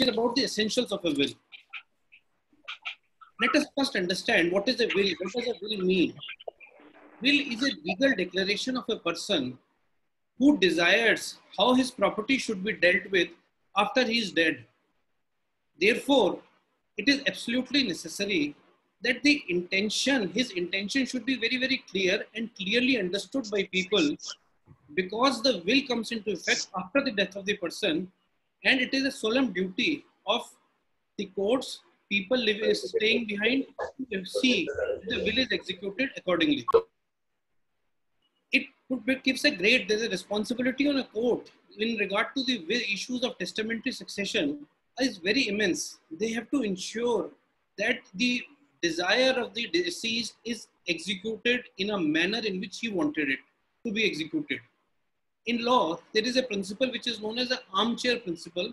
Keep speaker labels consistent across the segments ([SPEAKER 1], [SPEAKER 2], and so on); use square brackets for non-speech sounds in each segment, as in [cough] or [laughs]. [SPEAKER 1] is about the essentials of a will. Let us first understand what is a will, what does a will mean? Will is a legal declaration of a person who desires how his property should be dealt with after he is dead. Therefore, it is absolutely necessary that the intention, his intention should be very, very clear and clearly understood by people because the will comes into effect after the death of the person and it is a solemn duty of the courts, people live, staying behind to see the will is executed accordingly. It gives a great, there's a responsibility on a court in regard to the issues of testamentary succession is very immense. They have to ensure that the desire of the deceased is executed in a manner in which he wanted it to be executed in law, there is a principle which is known as the armchair principle.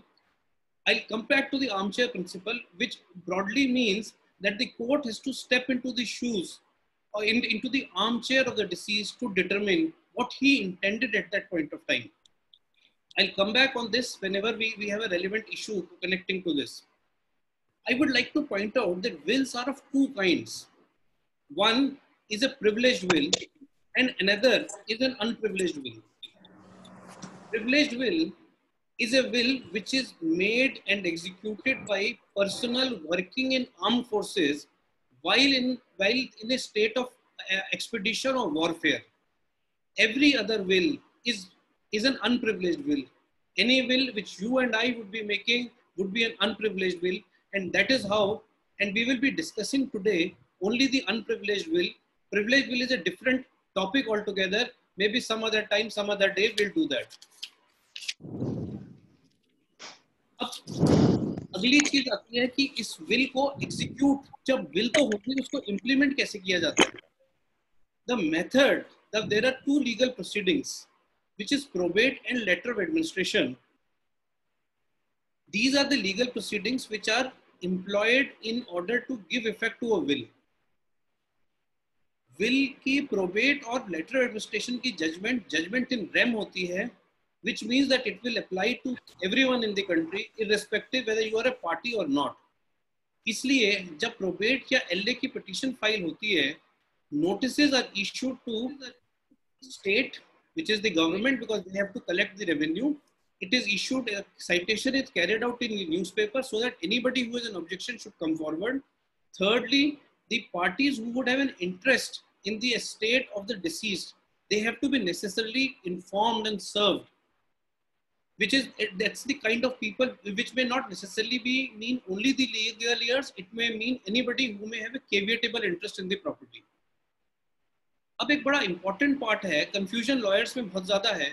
[SPEAKER 1] I'll compare to the armchair principle, which broadly means that the court has to step into the shoes or in, into the armchair of the deceased to determine what he intended at that point of time. I'll come back on this whenever we, we have a relevant issue connecting to this. I would like to point out that wills are of two kinds. One is a privileged will and another is an unprivileged will. Privileged will is a will which is made and executed by personnel working in armed forces while in, while in a state of uh, expedition or warfare. Every other will is, is an unprivileged will. Any will which you and I would be making would be an unprivileged will and that is how, and we will be discussing today only the unprivileged will. Privileged will is a different topic altogether maybe some other time some other day we'll do that अब अगली चीज आती है कि इस will को execute जब will तो होती है उसको इम्प्लीमेंट कैसे किया जाता है the method there are two legal proceedings which is probate and letter of administration. These are the legal proceedings which are employed in order to give effect to a will. Will की probate और letter administration की judgement judgement in rem होती है which mean that it will apply to every one in country in respective whether you are a party और not इसलिए जब probate या L A की पटिशन फाइल होती है notice are issued to state which is the government because they have to collect the revenue it is issued citation is carried out in news paper so that anybody whose an objection come forward thirdly The parties who would have an interest in the estate of the deceased, they have to be necessarily informed and served. Which is, that's the kind of people which may not necessarily be mean only the legal heirs, it may mean anybody who may have a caveatable interest in the property. अब एक बड़ा important part है confusion lawyers में बहुत ज्यादा है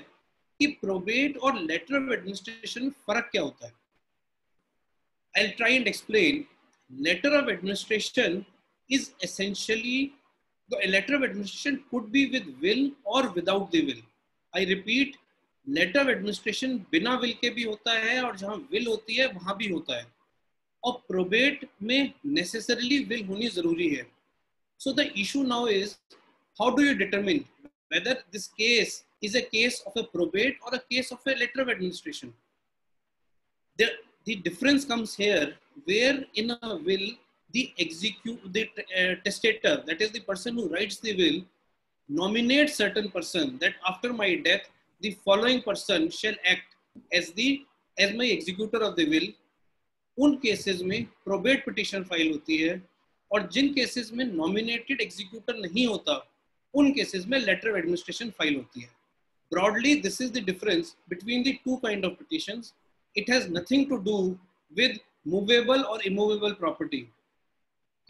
[SPEAKER 1] कि probate और लेटर ऑफ एडमिनिस्ट्रेशन फर्क क्या होता है I try and explain letter of administration is essentially the letter of administration could be with will or without the will i repeat letter of administration बिना विल के भी होता है और जहां विल होती है वहां भी होता है और प्रोबेट में नेसेसरली विल होनी जरूरी है so the issue now is how do you determine whether this case is a case of a probate or a case of a letter of administration. The, the difference comes here where in a will the execute the uh, testator that is the person who writes the will nominate certain person that after my death the following person shall act as the as my executor of the will उन cases में probate petition file होती है और जिन cases में nominated executor नहीं होता उन केसेस में लेटर ऑफ एडमिनिस्ट्रेशन फाइल होती है broadly this is the difference between the two kind of petitions it has nothing to do with movable और इमूवेबल प्रॉपर्टी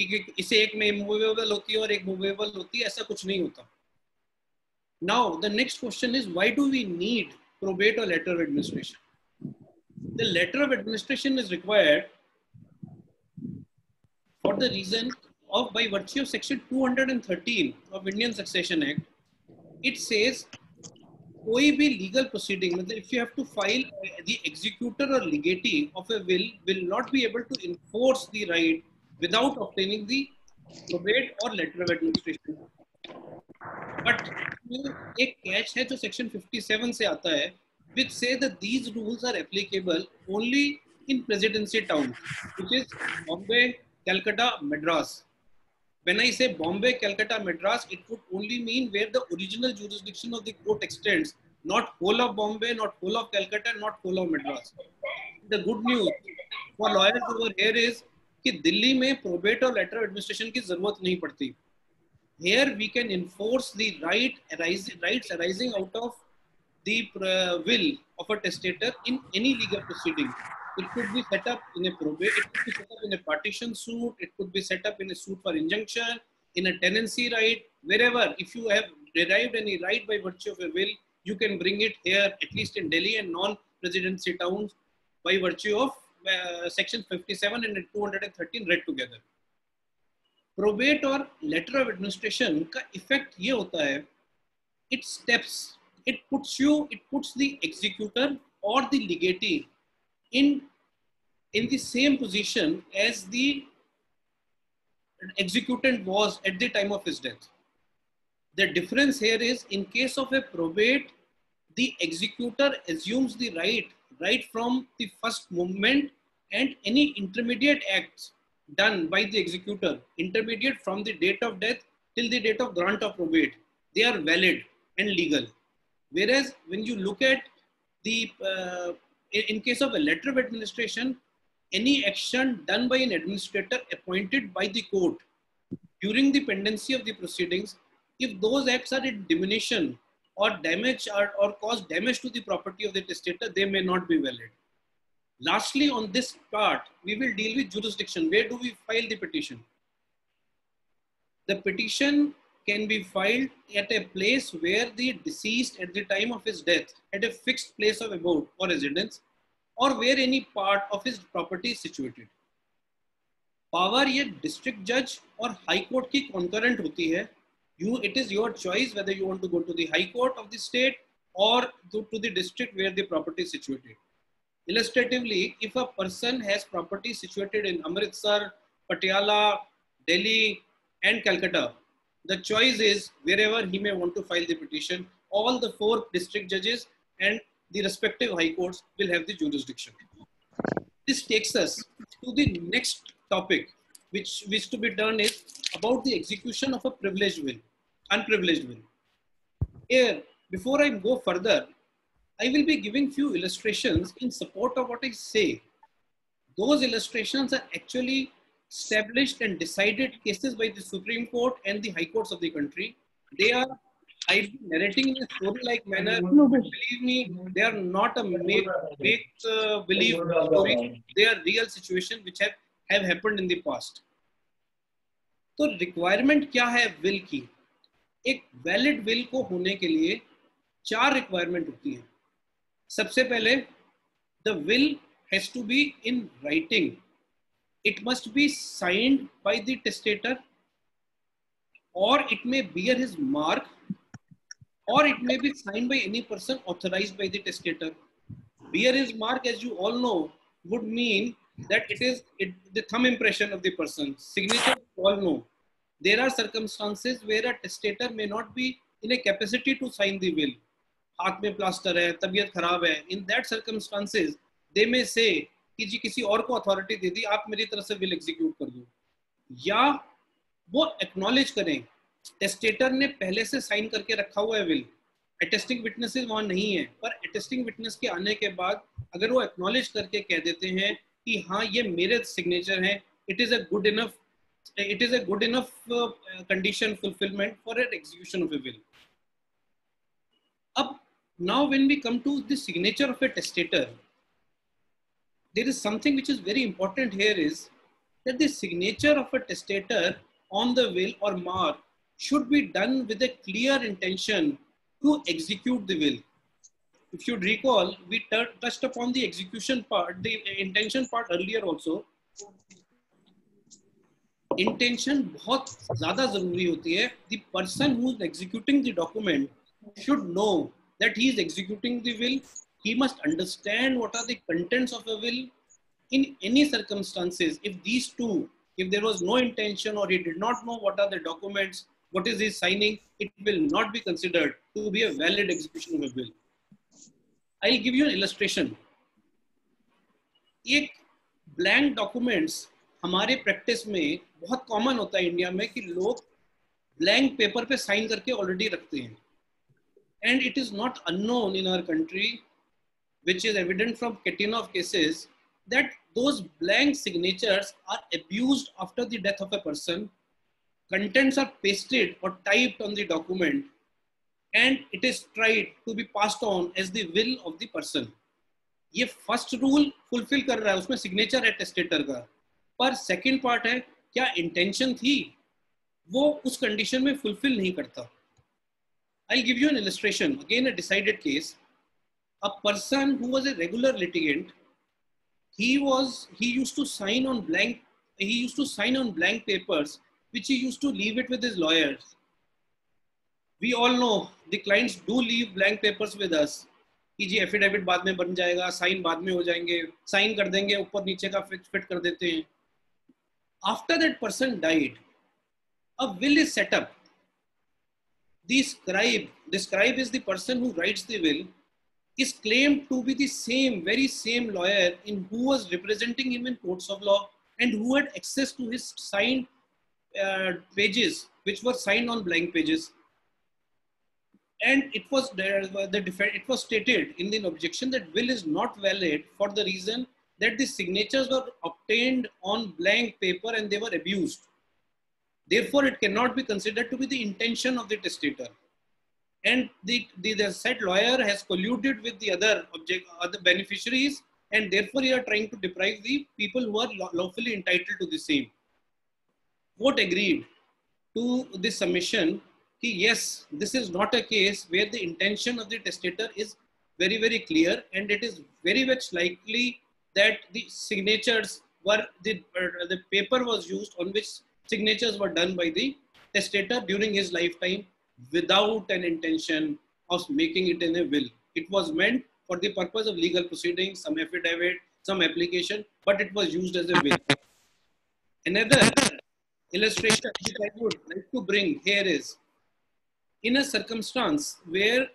[SPEAKER 1] कि इसे एक में इमूवेबल होती है और एक मूवेबल होती है ऐसा कुछ नहीं होता now the next question is why do we need probate और letter of administration the letter of administration is required for the reason of by virtue of section two hundred and of Indian succession act it says कोई भी legal proceeding मतलब if you have to file the executor और legatee of a will will not be able to enforce the right without obtaining the probate or letter of administration. But a catch hai जो section 57 se aata hai which say that these rules are applicable only in presidency town which is Bombay, Calcutta, Madras. When I say Bombay, Calcutta, Madras, it would only mean where the original jurisdiction of the court extends, not whole of Bombay, not whole of Calcutta, not whole of Madras. The good news for lawyers over here is कि दिल्ली में probate और letter administration की जरूरत नहीं पड़ती here we can enforce the right right arising out of the will of a testator in any legal proceeding it could be set up in a probate it could be set up in a partition suit it could be set up in a suit for injunction in a tenancy right wherever if you have derived any right by virtue of a will you can bring it here at least in delhi and non residency towns by virtue of Uh, section 57 and 213 read together. Probate or letter of administration. का effect. ये होता है it steps It puts you it puts the executor और in the same position as the executant was at the time of his death. The difference here is in case of a probate, the executor assumes the right right from the first movement and any intermediate acts done by the executor, intermediate from the date of death till the date of grant of probate, they are valid and legal. Whereas when you look at the, uh, in case of a letter of administration, any action done by an administrator appointed by the court during the pendency of the proceedings, if those acts are in diminution or damage or, or cause damage to the property of the testator, they may not be valid. Lastly, on this part, we will deal with jurisdiction. Where do we file the petition? The petition can be filed at a place where the deceased at the time of his death had a fixed place of abode or residence or where any part of his property is situated. Power ये district जज और high court की concurrent होती है you it is your choice whether you want to go to the high court of the state or to, to the district where the property is situated illustratively if a person has property situated in amritsar patiala delhi and calcutta the choice is wherever he may want to file the petition all the four district judges and the respective high courts will have the jurisdiction this takes us to the next topic which wish to be done is about the execution of a privileged will, unprivileged will. Here, before I go further, I will be giving few illustrations in support of what I say. Those illustrations are actually established and decided cases by the Supreme Court and the High Courts of the country. They are i am narrating in a story-like manner. No, Believe me, they are not a make, make uh, believe story. They are real situations which have have happened in the past तो requirement क्या है will की एक valid will को होने के लिए चार रिक्वायरमेंट होती है सबसे पहले the will has to be in writing it must be signed by the testator और it may bear his mark और it may be signed by any person authorise by the testator bear his mark as you all know would mean that it is it, the thumb impression of the person. Signature, all know. There are circumstances where a testator may not be in a capacity to sign the will. हाथ में plaster है तबीयत खराब है in that circumstances दे मे से कि जी किसी और को अथॉरिटी दे दी आप मेरी तरफ से विल एग्जीक्यूट कर दो या वो एक्नॉलेज करें टेस्टेटर ने पहले से साइन करके रखा हुआ है विल एटेस्टिंग विटनेसेस वहां नहीं है पर एटेस्टिंग विटनेस के आने के बाद अगर वो एक्नॉलेज करके कह देते हैं कि हाँ ये मेरे सिग्नेचर हैं it is a good enough it is a good enough condition fulfilment for at execution of a will अब now when we come to the signature of a testator there is something which is very important here is that the signature of a testator on the will और mark should be done with intention to execute to execute if you recall, we touched upon the execution part, the intention part earlier also. Intention बहुत ज़्यादा ज़रूरी होती है. The person who is executing the document should know that he is executing the will. He must understand what are the contents of a will. In any circumstances, if these two, if there was no intention or he did not know what are the documents, what is he signing, it will not be considered to be a valid execution of a will. I'll give you an illustration. एक blank documents हमारे practice में बहुत common होता है India में कि लोग blank paper पे साइन करके ऑलरेडी रखते हैं and it is not unknown in our country, which is evident from Ketinov cases, that those blank signatures are abused after the death of a person. Contents are pasted or typed on the document and it is tried to be pass on as the of the ये first rule fulfil कर रहा है उसमें signature है testator का पर second part है क्या इंटेंशन थी वो उस कंडीशन में फुलफिल नहीं करता I give you illustration again decided case a person who was a regular litigant he was he use to sign on blank he use to sign on blank papers which he use to leave it with lawyers We all know the clients do leave blank papers with us. कि जी affidavit बाद में बन जाएगा sign बाद में हो जाएंगे साइन कर देंगे ऊपर नीचे का fit after that person died, a will is set up. The scribe, the scribe is the person who writes the will, is claimed to be the same, very same lawyer in who was representing him in courts of law and who had access to his signed uh, pages, which were signed on blank pages and it was there the defense it was stated in the objection that will is not valid for the reason that the signatures were obtained on blank paper and they were abused therefore it cannot be considered to be the intention of the testator and the, the, the said lawyer has colluded with the other object other beneficiaries and therefore you are trying to deprive the people who are lawfully entitled to the same court agreed to this submission yes this is not a case where the intention of the testator is very very clear and it is very much likely that the signatures were the uh, the paper was used on which signatures were done by the testator during his lifetime without an intention of making it in a will. It was meant for the purpose of legal proceedings, some affidavit, some application, but it was used as a will. Another illustration which I would like to bring here is in a circumstance where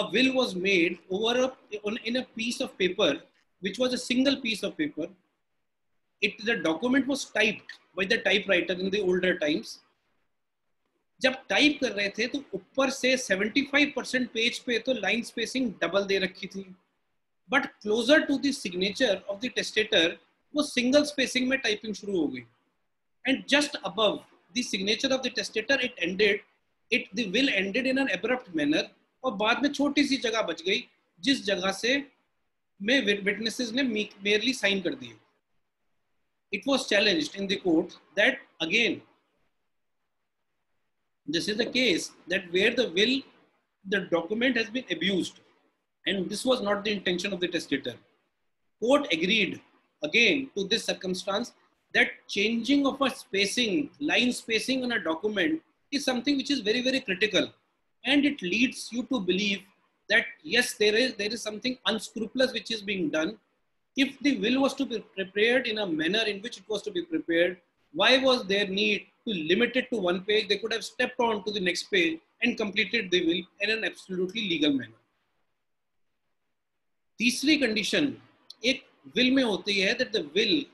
[SPEAKER 1] a will was made over a, on, in a piece of paper, which was a single piece of paper. It, the document was typed by the typewriter in the older times. जब type कर रहे थे तो ऊपर से 75 percent page पे तो line spacing double दे रखी थी but closer to the signature of the testator वो सिंगल स्पेसिंग में टाइपिंग शुरू हो गई and just above the signature of the testator it ended it the will ended in an abrupt manner और बाद में छोटी सी जगह बच गई जिस जगह से में विटनेसेस ने मेयरली साइन कर दिए it was challenged in the court that again this is the case that where the will the document has been abused and this was not the intention of the testator court agreed again to this circumstance that changing of a spacing line spacing on a document is something which is very, very critical. And it leads you to believe that yes, there is, there is something unscrupulous which is being done. If the will was to be prepared in a manner in which it was to be prepared, why was there need to limit it to one page? They could have stepped on to the next page and completed the will in an absolutely legal manner. तीसरी condition: एक will में होती है that the will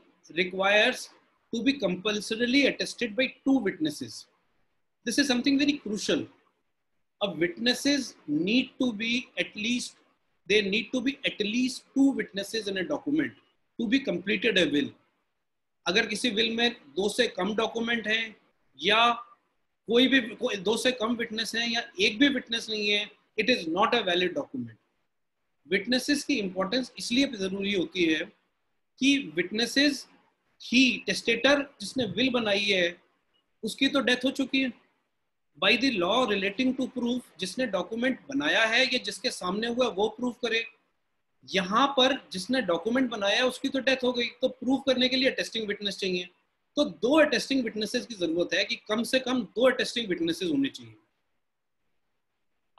[SPEAKER 1] requires to be compulsorily attested by two witnesses this is something very crucial a witnesses need to be at least there need to be at least two witnesses in a document to be completed a will agar kisi will mein do se kam document hain ya koi bhi को, दो से कम witness हैं या एक भी witness नहीं है it is not a valid document witnesses की इंपॉर्टेंस इसलिए zaruri hoti hai ki witnesses ही टेस्टेटर जिसने विल बनाई है उसकी तो डेथ हो चुकी है by the law relating to proof जिसने डॉक्यूमेंट बनाया है या जिसके सामने हुआ वो प्रूफ करे यहाँ पर जिसने डॉक्यूमेंट बनाया उसकी तो डेथ हो गई तो प्रूफ करने के लिए अटेस्टिंग विटनेस चाहिए तो दो अटेस्टिंग विटनेसेस की जरूरत है कि कम से कम दो अटेस्टिंग विटनेसेस होने चाहिए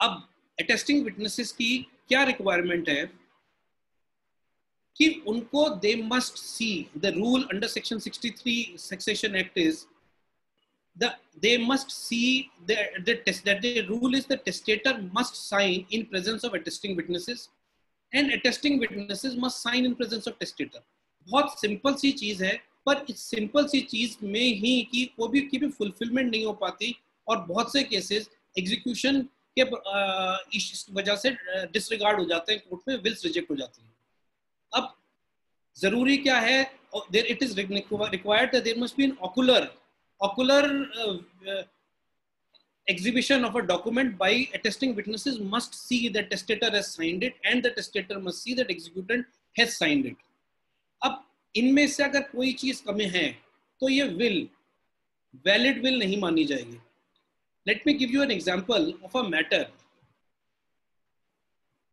[SPEAKER 1] अब अटेस्टिंग विटनेसेस की क्या रिक्वायरमेंट है कि उनको they must see the rule under section 63 succession act is the they must see the, the test that the rule is the testator must sign in presence of attesting witnesses and attesting witnesses must sign in presence of testator bahut simple si बहुत simple सी चीज है पर इस simple सी चीज में ही कि वो भी की भी फुलफिलमेंट नहीं हो पाती और बहुत से केसेस एग्जीक्यूशन के वजह disregard ho jate hain court mein wills reject ho jati जाती ab zaruri kya hai there it is required that there must be an ocular ocular uh, exhibition of a document by attesting witnesses must see that testator has signed it and the testator must see that executant has signed it अब इनमें se agar koi cheez kame hai to ye will valid will nahi mani jayegi let me give you an example of a matter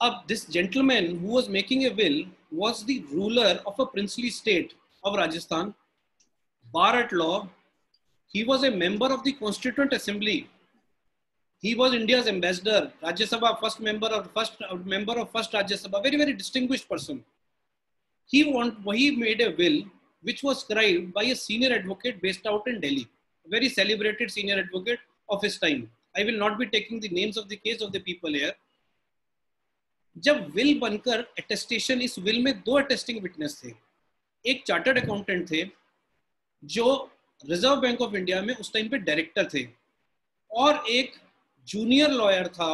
[SPEAKER 1] ab this gentleman who was making a will was the ruler of a princely state of Rajasthan bar at law He was a member of the Constituent Assembly. He was India's ambassador, Rajya Sabha first member of first uh, member of first Rajya Sabha, very very distinguished person. He want, he made a will which was scribed by a senior advocate based out in Delhi, a very celebrated senior advocate of his time. I will not be taking the names of the case of the people here. जब will बनकर attestation इस will में दो attesting witness थे एक chartered accountant थे जो reserve bank of India में उस टाइम पे डायरेक्टर थे और एक जूनियर लॉयर था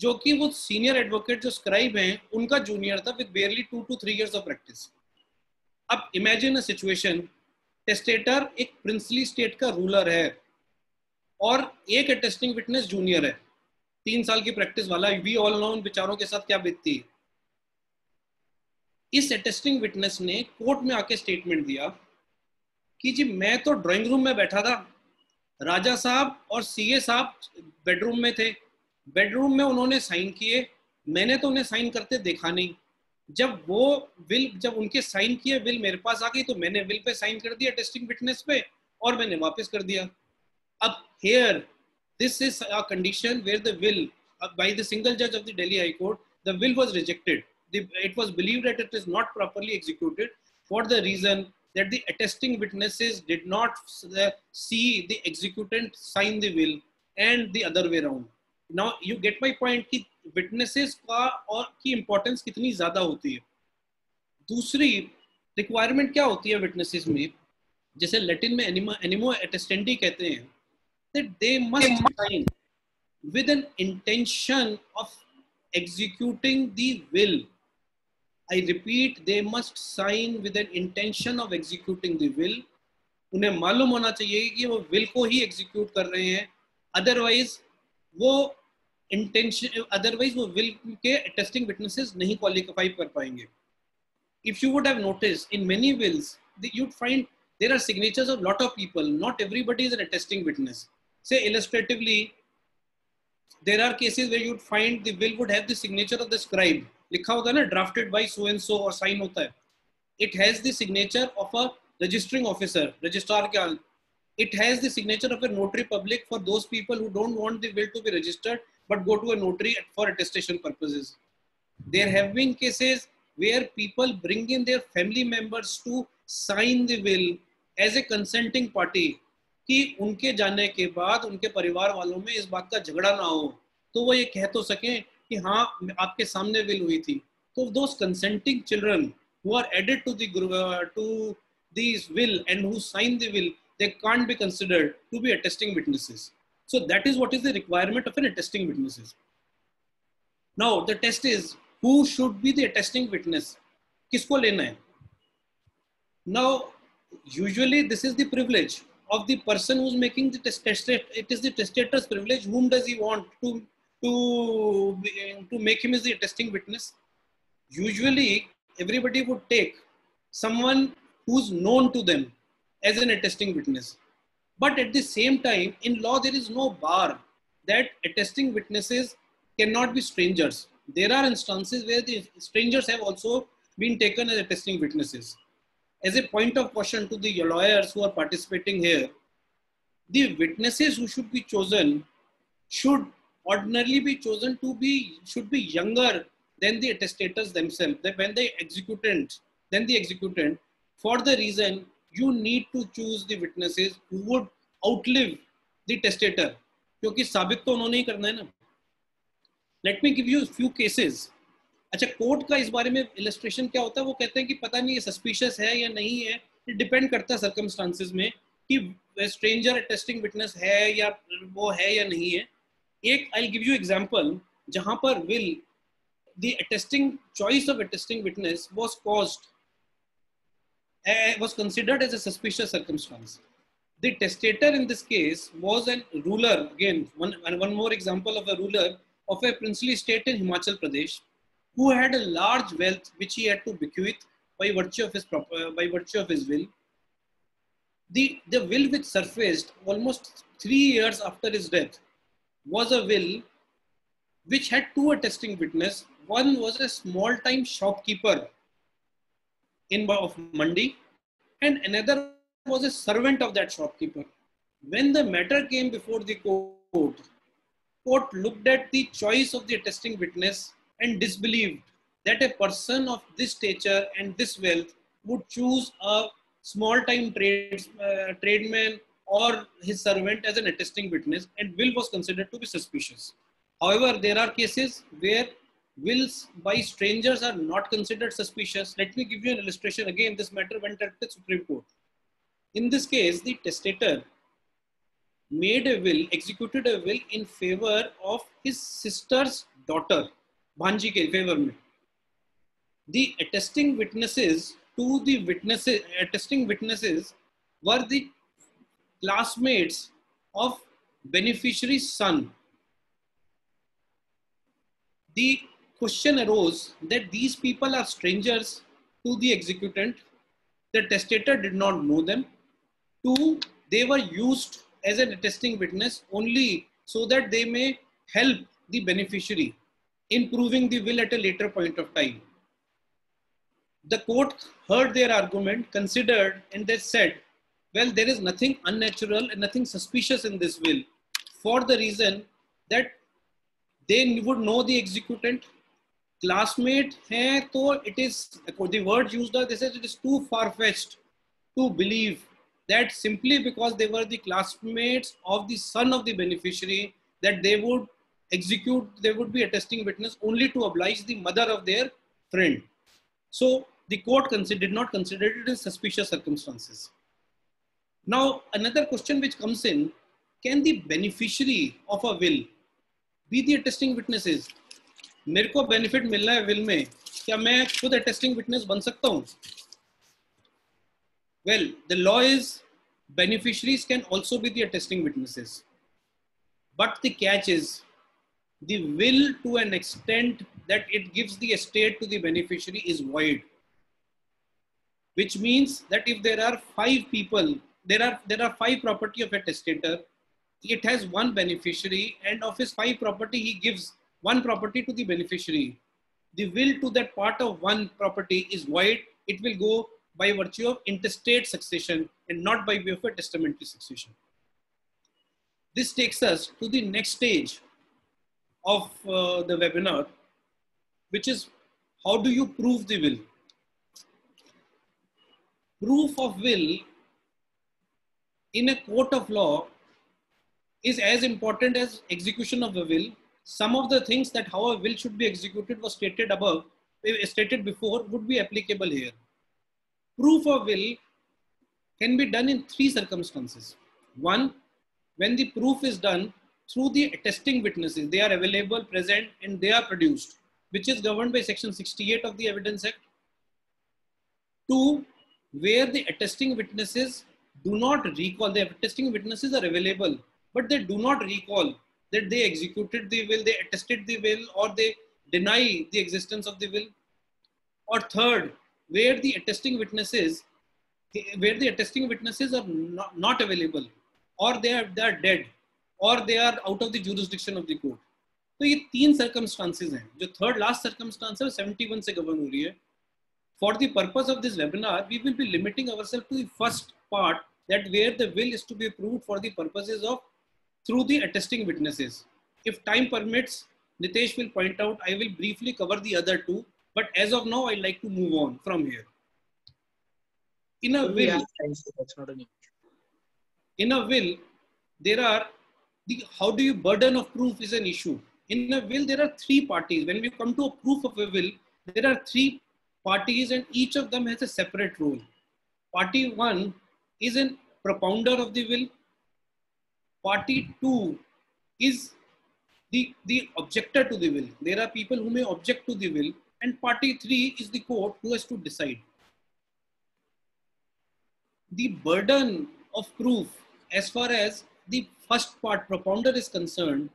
[SPEAKER 1] जो कि वो सीनियर एडवोकेट जो स्क्राइब हैं उनका जूनियर था with barely two two three years of practice अब इमेजिन अ सिचुएशन टेस्टेटर एक प्रिंसली स्टेट का रूलर है और एक अटेस्टिंग विटनेस जूनियर है तीन साल की प्रैक्टिस वाला वी ऑल नो उन विचारों के साथ क्या बीतती इस अटेस्टिंग विटनेस ने कोर्ट में आके स्टेटमेंट दिया कि जी मैं तो ड्राइंग रूम में बैठा था राजा साहब और सीए साहब बेडरूम में थे बेडरूम में उन्होंने साइन किए मैंने तो उन्हें साइन करते देखा नहीं जब वो विल जब उनके साइन किए विल मेरे पास आ गई तो मैंने विल पे साइन कर दिया टेस्टिंग फिटनेस पे और मैंने वापस कर दिया अब here this is a condition where the will by the single जज of the Delhi high court the will was rejected it was was that it is not not executed for the reason that the attesting witnesses did not see the executant sign the will and the other way around now you get my point ki witnesses ka aur ki importance kitni zyada hoti hai dusri requirement kya hoti hai witnesses में jise latin में animo animo attestandi kehte hain that they must sign with an intention of executing the will I repeat they must sign with an intention of executing the उन्हें मालूम होना चाहिए कि वो will को ही execute कर रहे हैं अदरवाइज वो इंटेंशन अदरवाइज वो विल के टेस्टिंग विटनेसेस नहीं क्वालिफाई कर पाएंगे if you would have notice in many wills you'd find there are signatures of lot of people not everybody is an attesting witness से illustratively there are cases way you'd find the will would have the signature of the scribe लिखा होता है ना drafted by so and so और sign होता है it has the signature of a registering officer registrar के it has the signature of a notary public for those people who don't want the will to be registered but go to a notary for attestation purposes there have been cases where people bring in their family members to sign the will as a consenting party कि उनके जाने के बाद उनके परिवार वालों में इस बात का झगड़ा ना हो तो वो ये कह तो सकें कि हाँ आपके सामने विल हुई थी तो those consenting children who are added to the to this will and who sign the will they can't be considered to be attesting witnesses so that is what is the requirement of an attesting witnesses now the test is who should be the attesting witness किसको लेना है now usually this is the privilege of the person who's making the test it is the testator's privilege whom does he want to to, to make him as a testing witness, usually everybody would take someone who's known to them as an attesting witness. But at the same time, in law, there is no bar that attesting witnesses cannot be strangers. There are instances where the strangers have also been taken as attesting witnesses. As a point of caution to the lawyers who are participating here, the witnesses who should be chosen should ordinarily be chosen to be should be younger than the attestators themselves that when they executant then the executant for the reason you need to choose the witnesses who would outlive the testator क्योंकि साबित तो उन्होंने ही करना है ना let me give you few cases अच्छा court का इस बारे में इलस्ट्रेशन क्या होता है वो कहते हैं कि पता नहीं ये सस्पिशियस है या नहीं है ये डिपेंड करता है circumstances mein ki stranger attesting witness hai ya wo hai ya nahi hai एक आई गिव यू एग्जाम्पल जहां पर will the choice of testing witness was caused eh, was considered as a suspicious circumstance the testator in this case was a ruler again one and one more example of a ruler of a princely state in himachal pradesh who had a large wealth which he had to bequeath by virtue of his proper, eh, by virtue of his will the the will which surfaced almost 3 years after his death was a will which had two attesting witnesses. One was a small time shopkeeper in of Mundi, and another was a servant of that shopkeeper. When the matter came before the court, court looked at the choice of the attesting witness and disbelieved that a person of this stature and this wealth would choose a small time trades, uh, trademan or his servant as an attesting witness and will was considered to be suspicious. However, there are cases where wills by strangers are not considered suspicious. Let me give you an illustration. Again, this matter went at the Supreme Court. In this case, the testator made a will, executed a will in favor of his sister's daughter, Bhanji ke favor mein. The attesting witnesses to the witnesses, attesting witnesses were the classmates of beneficiary's son. The question arose that these people are strangers to the executant. The testator did not know them. Two, they were used as an attesting witness only so that they may help the beneficiary in proving the will at a later point of time. The court heard their argument, considered, and they said well, there is nothing unnatural and nothing suspicious in this will for the reason that they would know the executant. Classmate hai, to it is, the word used are, they said it is too far-fetched to believe that simply because they were the classmates of the son of the beneficiary, that they would execute, they would be attesting witness only to oblige the mother of their friend. So the court did not consider it in suspicious circumstances. Now, another question which comes in, can the beneficiary of a will be the attesting witnesses? मेरे benefit milna hai will है Kya main क्या attesting witness ban sakta बन Well, the law is beneficiaries can also be the attesting witnesses, but the catch is the will to an extent that it gives the estate to the beneficiary is void which means that if there are five people there are there are five property of a testator. It has one beneficiary, and of his five property, he gives one property to the beneficiary. The will to that part of one property is void. It will go by virtue of interstate succession and not by way of a testamentary succession. This takes us to the next stage of uh, the webinar, which is how do you prove the will? Proof of will in a court of law is as important as execution of a will. Some of the things that how a will should be executed was stated above, eh, stated before, would be applicable here. Proof of will can be done in three circumstances. One, when the proof is done through the attesting witnesses, they are available, present, and they are produced, which is governed by section 68 of the Evidence Act. Two, where the attesting witnesses do not recall. The attesting witnesses are available, but they do not recall that they executed the will, they attested the will, or they deny the existence of the will. Or third, where the attesting witnesses, where the attesting witnesses are not, not available, or they are, they are dead, or they are out of the jurisdiction of the court. तो ये तीन circumstances हैं जो third last circumstance है seventy one से govern हो रही है for the purpose of this webinar we will be limiting first part that where the will is to be proved for the purposes of through the attesting witnesses. If time permits, Nitesh will point out, I will briefly cover the other two, but as of now, i like to move on from here. In a will, in a will, there are the how do you burden of proof is an issue. In a will, there are three parties. When we come to a proof of a will, there are three parties, and each of them has a separate role. Party one is an propounder of the will. Party two is the, the objector to the will. There are people who may object to the will, and party three is the court who has to decide. The burden of proof, as far as the first part propounder is concerned,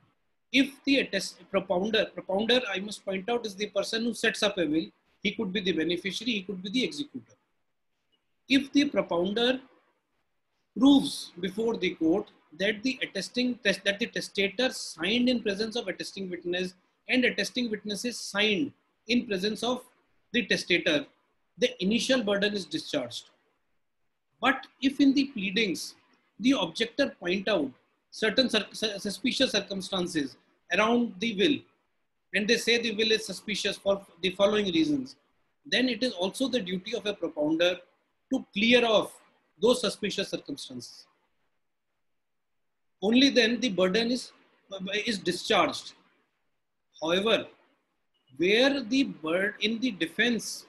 [SPEAKER 1] if the attest, propounder, propounder I must point out is the person who sets up a will, he could be the beneficiary, he could be the executor. If the propounder proves before the court that the attesting test that the testator signed in presence of attesting witness and attesting witnesses signed in presence of the testator the initial burden is discharged but if in the pleadings the objector point out certain suspicious circumstances around the will and they say the will is suspicious for the following reasons then it is also the duty of a propounder to clear off those suspicious circumstances. Only then the burden is, is discharged. However, where the bird in the defense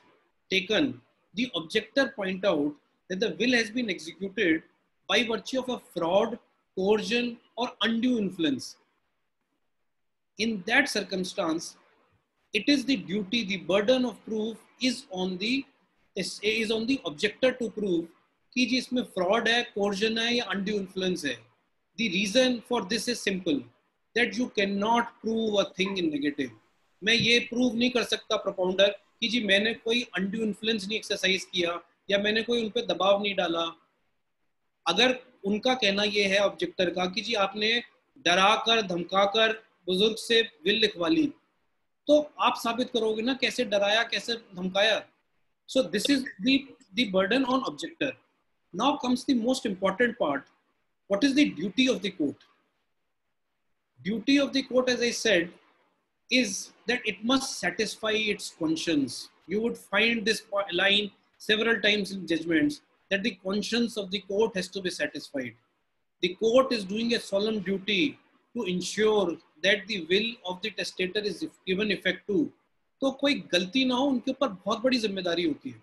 [SPEAKER 1] taken, the objector point out that the will has been executed by virtue of a fraud, coercion, or undue influence. In that circumstance, it is the duty, the burden of proof is on the is, is on the objector to prove कि जी इसमें fraud है coercion है या undue influence है the reason for this is simple that you can not prove a thing in negative मैं ये prove नहीं कर सकता प्रोपाउंडर कि जी मैंने कोई अंडू इन्फ्लुएंस नहीं एक्सरसाइज किया या मैंने कोई उन पर दबाव नहीं डाला अगर उनका कहना यह है ऑब्जेक्टर का कि जी आपने डरा कर धमका कर बुजुर्ग से विल लिखवा ली तो आप साबित करोगे ना कैसे डराया कैसे धमकाया so this is burden on objector Now comes the most important part. What is the duty of the court? Duty of the court, as I said, is that it must satisfy its conscience. You would find this line several times in judgments that the conscience of the court has to be satisfied. The court is doing a solemn duty to ensure that the will of the testator is given effect to. So, कोई गलती ना हो उनके ऊपर बहुत बड़ी जिम्मेदारी होती है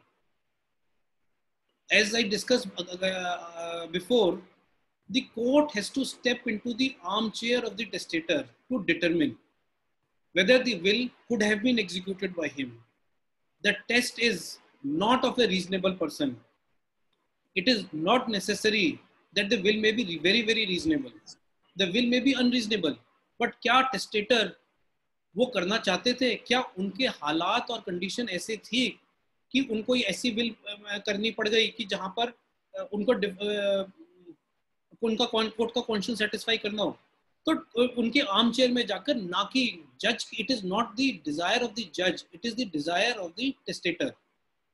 [SPEAKER 1] as I discussed uh, before, the court has to step into the armchair of the testator to determine whether the will could have been executed by him. The test is not of a reasonable person. It is not necessary that the will may be very, very reasonable. The will may be unreasonable. But kya testator wo karna chahte the kya unke halaat aur condition aise थी कि उनको ये ऐसी bill करनी पड़ गई कि जहां पर उनको उनका कोर्ट का कॉन्शियस सेटिस्फाई करना हो तो उनके आम चेयर में जाकर ना कि जज it is not the desire of the जज it is the desire of the testator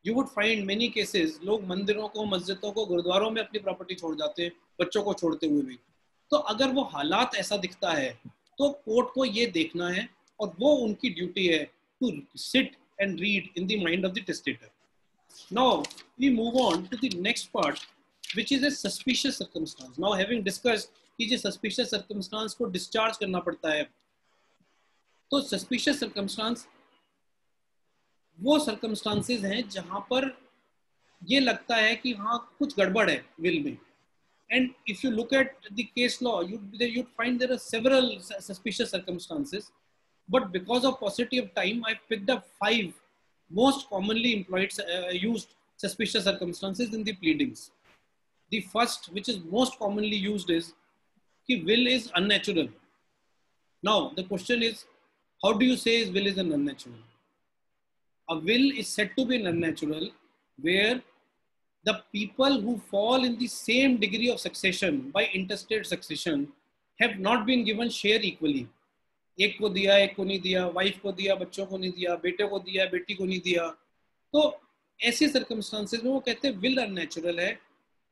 [SPEAKER 1] you would find many cases लोग मंदिरों को मस्जिदों को गुरुद्वारों में अपनी प्रॉपर्टी छोड़ जाते हैं बच्चों को छोड़ते हुए भी तो अगर वो हालात ऐसा दिखता है तो कोर्ट को ये देखना है और वो उनकी ड्यूटी है to sit and read in the mind of the testator. Now we move on to the next part, which is a suspicious circumstance. Now having discussed ki je suspicious circumstance ko discharge karna padta hai to suspicious circumstance wo circumstances hain jahan par ye lagta hai ki ha kuch gadbad hai will में and if you look at the case law you you'd find there are several suspicious circumstances But because of paucity of time, I picked up five most commonly employed, uh, used suspicious circumstances in the pleadings. The first, which is most commonly used, is कि will is unnatural. Now, the question is, how do you say his will is an unnatural? A will is said to be an unnatural where the people who fall in the same degree of succession by interstate succession have not been given share equally. एक को दिया एक को नहीं दिया wife को दिया बच्चों को नहीं दिया बेटे को दिया बेटी को नहीं दिया तो ऐसे सर्कमस्टांसेज में वो कहते हैं विल अनैचुरल है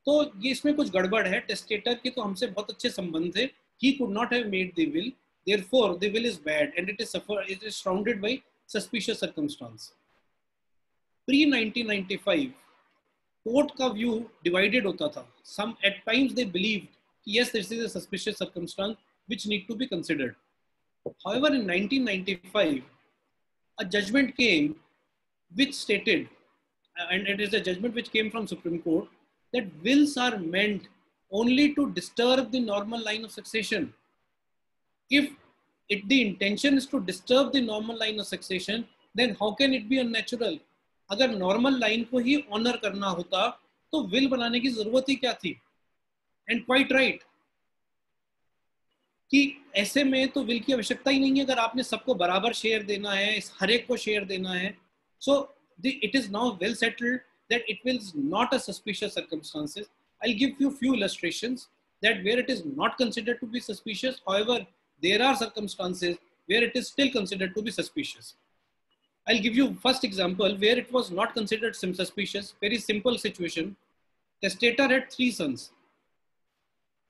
[SPEAKER 1] तो ये इसमें कुछ गड़बड़ है टेस्टेटर के तो हमसे बहुत अच्छे संबंध थे he could not have made the will therefore the will is bad and it is suffer it is surrounded by suspicious circumstance pre 1995 court का व्यू डिवाइडेड होता था some at times they believed कि yes this is a suspicious circumstance which need to be considered However, in 1995, a judgment came which stated, and it is a judgment which came from Supreme Court, that wills are meant only to disturb the normal line of succession. If it, the intention is to disturb the normal line of succession, then how can it be unnatural? अगर normal line को ही honour करना होता तो will बनाने की जरूरत ही क्या थी एंड क्वाइट राइट right, कि ऐसे में तो विल की आवश्यकता ही नहीं है अगर आपने सबको बराबर शेयर देना है इस हर एक को शेयर देना है so it is now well settled that it will not a suspicious circumstances I give you few illustration that where it is not considered to be suspicious however there are circumstances where it is still considered to be suspicious I give you first example where it was not considered suspicious very simple situation the testator had three sons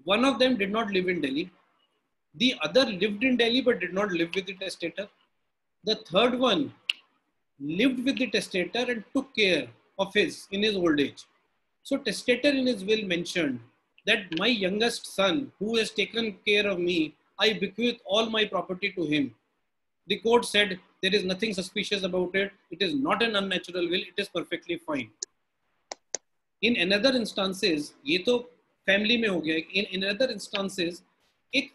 [SPEAKER 1] one of them did not live in daily The other lived in Delhi but did not live with the testator. The third one lived with the testator and took care of his in his old age. So testator in his will mentioned that my youngest son who has taken care of me, I bequeath all my property to him. The court said there is nothing suspicious about it. It is not an unnatural will. It is perfectly fine. In another instances, ये तो family में हो गया. In another instances, एक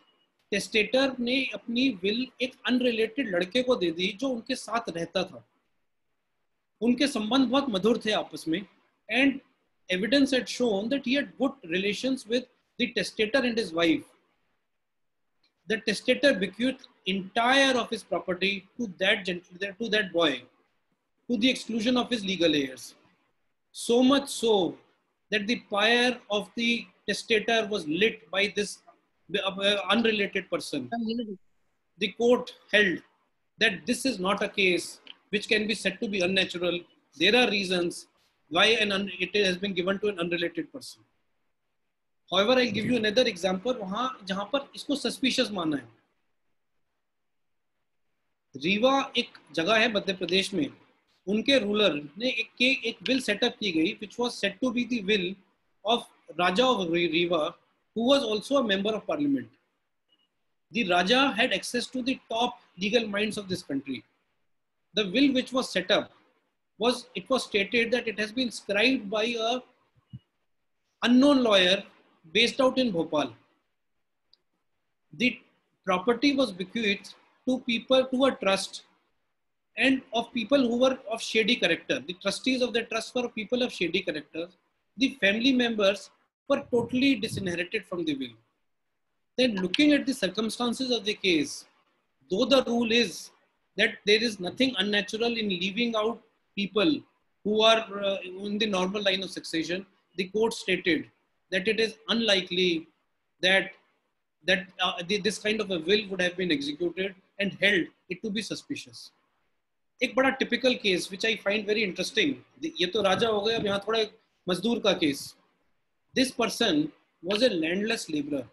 [SPEAKER 1] testator ने अपनी will एक unrelated लड़के को दे दी जो उनके साथ रहता था उनके संबंध बहुत मधुर थे आपस में and evidence had shown that he had good relations with the testator and his wife. The testator bequeathed entire of his property to that to that boy, to the exclusion of his legal heirs. So much so that the pyre of the testator was lit by this the uh, unrelated person. The court held that this is not a case which can be said to be unnatural. There are reasons why an un- it has been given to an unrelated person. However, I'll give you another example. wahan jahan par isko suspicious mana hai Rewa एक जगह है मध्य प्रदेश में उनके ruler ने एक के एक will setup की गई which was set to be the will of Raja of Rewa who was also a member of parliament. The Raja had access to the top legal minds of this country. The will which was set up was, it was stated that it has been scribed by a unknown lawyer based out in Bhopal. The property was bequeathed to people, to a trust and of people who were of shady character. The trustees of the trust were people of shady character. The family members were totally disinherited from the will. Then looking at the circumstances of the case, though the rule is that there is nothing unnatural in leaving out people who are uh, in the normal line of succession, the court stated that it is unlikely that that uh, the, this kind of a will would have been executed and held it to be suspicious. एक बड़ा typical case which I find very interesting ये तो राजा हो गया अब यहाँ थोड़ा मजदूर का case This person was a landless laborer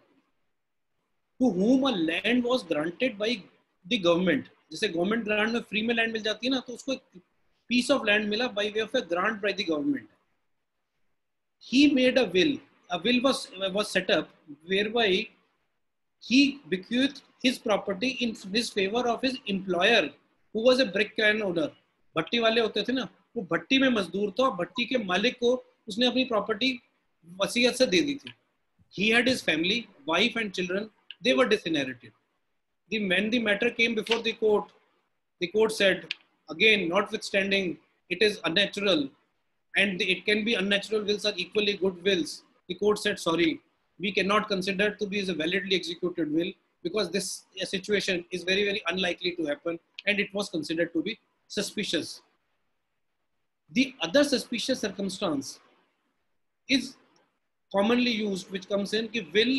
[SPEAKER 1] to whom a land was granted by the government. जैसे government grant mein free mein land mil jati hai na to usko ek piece of land mila by way of a grant by the government he made a will a will was was set up whereby he bequeathed his property in his favor of his employer who was a brick can owner bhatti wale hote the na wo bhatti mein mazdoor tha bhatti ke malik ko usne apni property वसीयत से दे दी he had his family wife and children they were disinherited when the matter came before the court the court said again notwithstanding it is unnatural and it can be unnatural wills are equally good wills the court said sorry we cannot consider to be a validly executed will because this situation is very very unlikely to happen and it was considered to be suspicious the other suspicious circumstance is commonly used which comes in ki will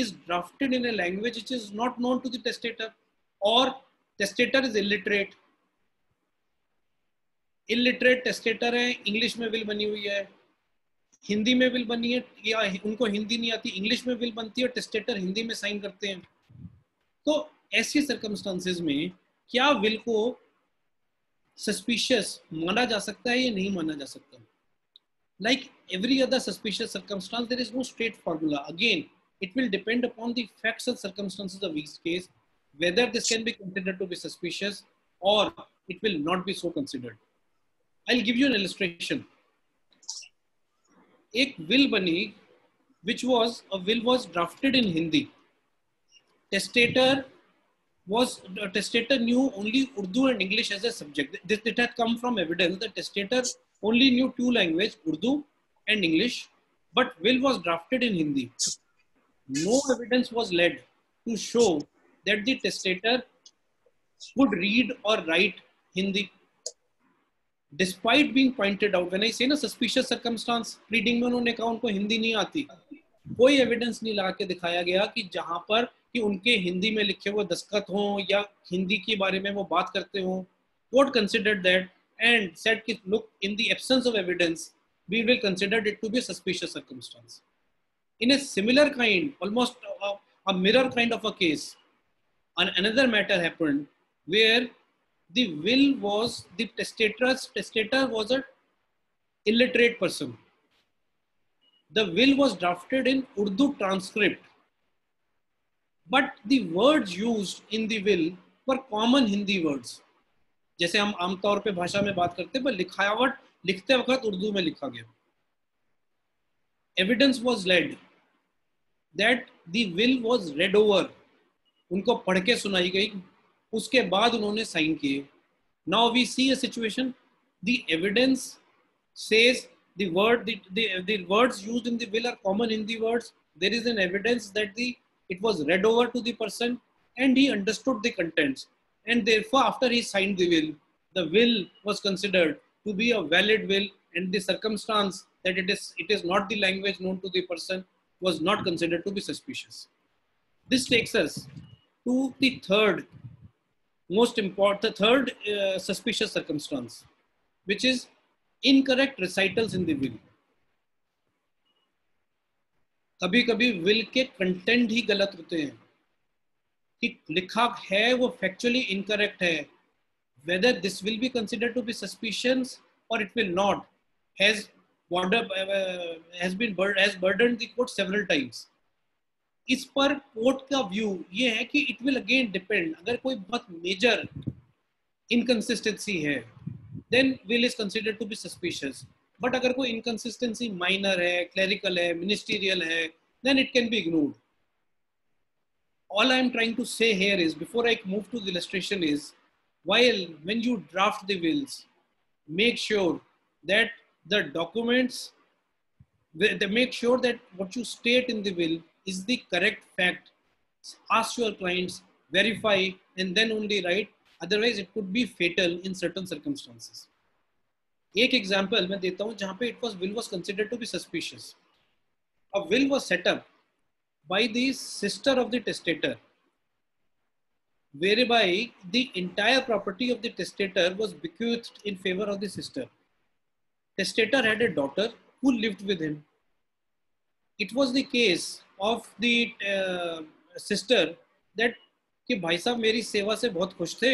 [SPEAKER 1] is drafted in a language which is not known to the testator or testator is illiterate illiterate testator हैं English में will बनी हुई है हिंदी में will बनी है या उनको हिंदी नहीं आती इंग्लिश में विल बनती है टेस्टेटर हिंदी में साइन करते हैं तो ऐसी सर्कमस्टांसेस में क्या विल को सस्पिशियस माना जा सकता है या नहीं माना जा सकता है Like every other suspicious circumstance, there is no straight formula. Again, it will depend upon the facts and circumstances of each case, whether this can be considered to be suspicious or it will not be so considered. I'll give you an illustration. will which was a will was drafted in Hindi. Testator was testator knew only Urdu and English as a subject. This, it had come from evidence. The testator only knew two language Urdu and English, but will was drafted in Hindi. No evidence was led to show that the testator could read or write Hindi. Despite being pointed out, when I say ना suspicious circumstance, reading mein unhone kaha unko hindi nahi aati koi evidence nahi laga ke dikhaya gaya ki jahan par ki unke hindi mein likhe hue दस्खत ho ya hindi ke bare mein wo baat karte ho court considered that and said, look, in the absence of evidence, we will consider it to be a suspicious circumstance. In a similar kind, almost a, a mirror kind of a case, an, another matter happened where the will was the testator's testator was an illiterate person. The will was drafted in Urdu transcript, but the words used in the will were common Hindi words. जैसे हम आमतौर पे भाषा में बात करते हैं पर लिखावट लिखते वक्त उर्दू में लिखा गया evidence was lead that the will was read over उनको पढ़ के सुनाई गई उसके बाद उन्होंने साइन किए now we see a situation the evidence says the word the, the, the words used in the will are common in the words there is an evidence that the it was read over to the person and he understood the contents And therefore, after he signed the will, the will was considered to be a valid will and the circumstance that it is, it is not the language known to the person was not considered to be suspicious. This takes us to the third most important, the third uh, suspicious circumstance, which is incorrect recitals in the will. कभी कभी will के content ही गलत होते हैं कि लिखा है वो फैक्चुअली इनकरेक्ट है whether this will be consider to be suspicions और it will not has uh, इस पर कोर्ट का व्यू ये है कि इट विल अगेन डिपेंड अगर कोई बहुत मेजर इनकन्सिस्टेंसी है then will is consider to be suspicious but अगर कोई इनकन्सिस्टेंसी माइनर है क्लैरिकल है मिनिस्टीरियल है then it can be ignored all I'm trying to say here is before I move to the illustration is while when you draft the wills, make sure that the documents, they make sure that what you state in the will is the correct fact. Ask your clients, verify, and then only write. Otherwise, it could be fatal in certain circumstances. एक example मैं देता हूँ जहाँ पे it was will was consider to be suspicious a will was setup by the sister of the testator, whereby the entire property of the testator was bequeathed in favor of the sister. Testator had a daughter who lived with him. It was the case of the uh, sister that ki bhai sahab meri seva se bahut khush the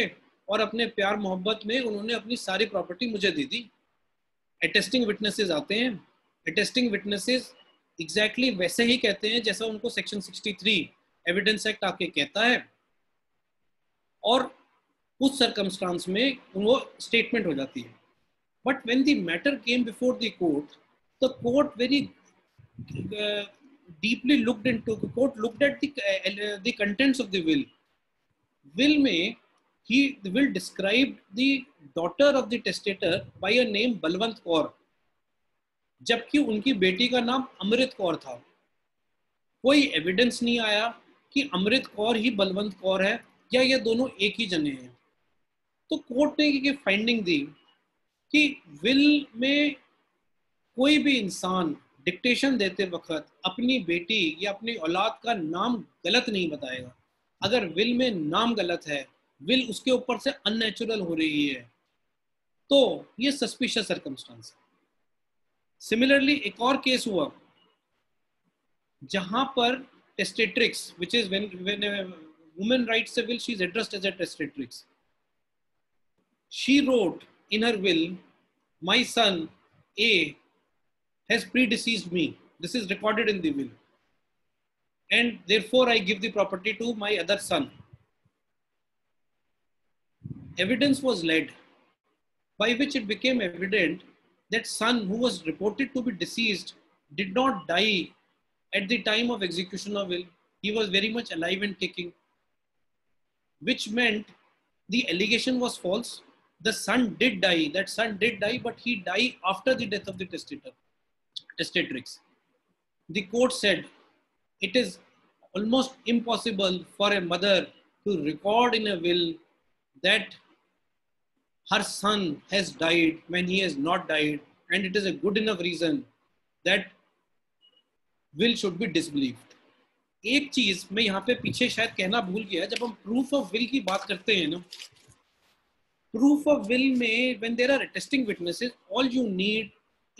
[SPEAKER 1] aur apne pyar mohabbat mein unhone apni sari property mujhe de di attesting witnesses aate hain attesting witnesses exactly exactly वैसे ही कहते हैं जैसा उनको section 63 evidence act आके कहता है और उस सरकमस्टांस में वो स्टेटमेंट हो जाती है but when the matter came before the court the court very deeply looked into court looked at the contents of the will will में he will described the daughter of the testator by a name balwant kaur जबकि उनकी बेटी का नाम अमृत कौर था कोई evidence नहीं आया कि अमृत कौर ही बलवंत कौर है या ये दोनों एक ही जने हैं तो कोर्ट ने ये फाइंडिंग दी कि विल में कोई भी इंसान डिक्टेशन देते वक्त अपनी बेटी या अपनी औलाद का नाम गलत नहीं बताएगा अगर विल में नाम गलत है विल उसके ऊपर से अननेचुरल हो रही है तो ये सस्पिशियस सर्कमस्टांस है Similarly, a और case हुआ जहां पर testatrix which is when when women writes will she is addressed as a she wrote in her will, My son A has predeceased me. This is recorded in the will. And therefore, I give the property to my other son. Evidence was led, by which it became evident that son who was reported to be deceased did not die at the time of execution of will. He was very much alive and kicking, which meant the allegation was false. The son did die. That son did die, but he died after the death of the testator, testatrix. The court said it is almost impossible for a mother to record in a will that her son has died when he has not died, and it is a good enough reason that will should be disbelieved. एक चीज मैं यहाँ पे पीछे शायद कहना भूल गया जब हम प्रूफ ऑफ विल की बात करते हैं ना प्रूफ ऑफ विल में when there are testing witnesses all you need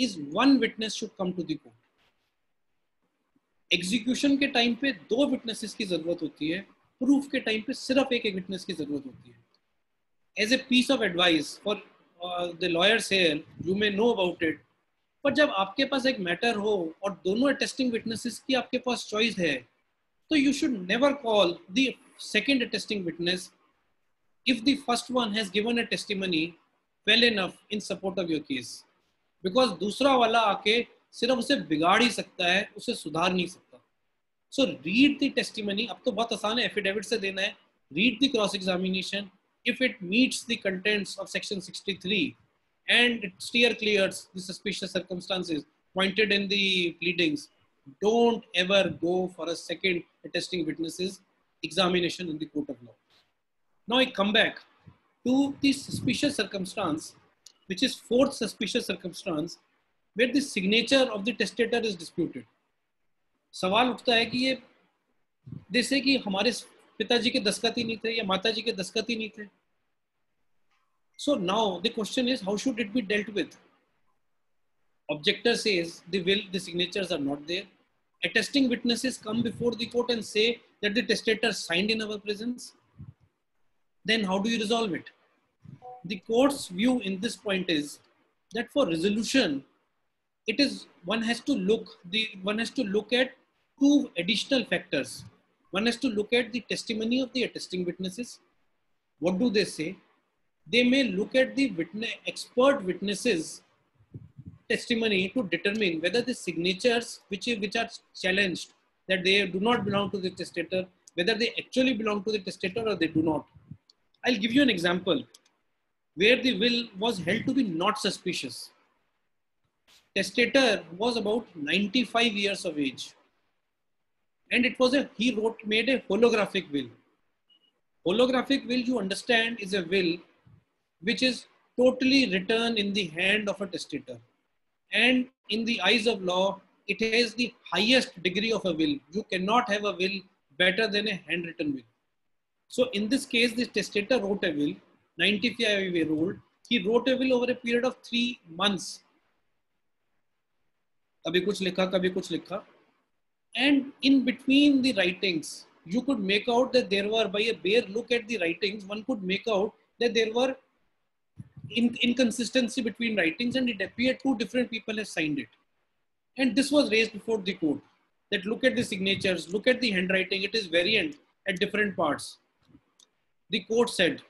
[SPEAKER 1] is one witness should come to the court execution के टाइम पे दो विटनेसेस की जरूरत होती है प्रूफ के टाइम पे सिर्फ एक एक विटनेस की जरूरत होती है as a piece of advice for the lawyer here you may know about it पर जब आपके पास एक मैटर हो और दोनों अटेस्टिंग विटनेसेस की आपके पास चॉइस है तो you should never call the second attesting witness if the first one has given a testimony well enough in support of your case because दूसरा वाला आके सिर्फ उसे बिगाड़ ही सकता है उसे सुधार नहीं सकता सो रीड द टेस्टिमनी अब तो बहुत आसान है एफिडेविट से देना है read the cross examination if it meets the contents of section 63 and it steer clears the suspicious circumstances pointed in the pleadings, don't ever go for a second attesting witnesses examination in the court of law. Now I come back to the suspicious circumstance, which is fourth suspicious circumstance, where the signature of the testator is disputed. सवाल उठता है कि ये जैसे कि हमारे पिताजी के दस्खत ही नहीं थे या माता जी के दस्खत ही नहीं थे so now the question is how should it be dealt with objector says the will the signatures are not there attesting witnesses come before the court and say that the testator signed in our presence then how do you resolve it the court's view in this point is that for resolution it is one has to look the one has to look at two additional factors One has to look at the testimony of the attesting witnesses. What do they say? They may look at the witness, expert witnesses testimony to determine whether the signatures which, which are challenged that they do not belong to the testator, whether they actually belong to the testator or they do not. I'll give you an example where the will was held to be not suspicious. Testator was about 95 years of age and it was a he wrote made a holographic will holographic will you understand is a will which is totally written in the hand of a testator and in the eyes of law it has the highest degree of a will you cannot have a will better than a handwritten will so in this case the testator wrote a will 95 year old he wrote a will over a period of 3 months कभी कुछ लिखा कभी कुछ लिखा and in between the writings, you could make out that there were, by a bare look at the writings, one could make out that there were in, inconsistency between writings and it appeared two different people have signed it. And this was raised before the court that look at the signatures, look at the handwriting, it is variant at different parts. The court said,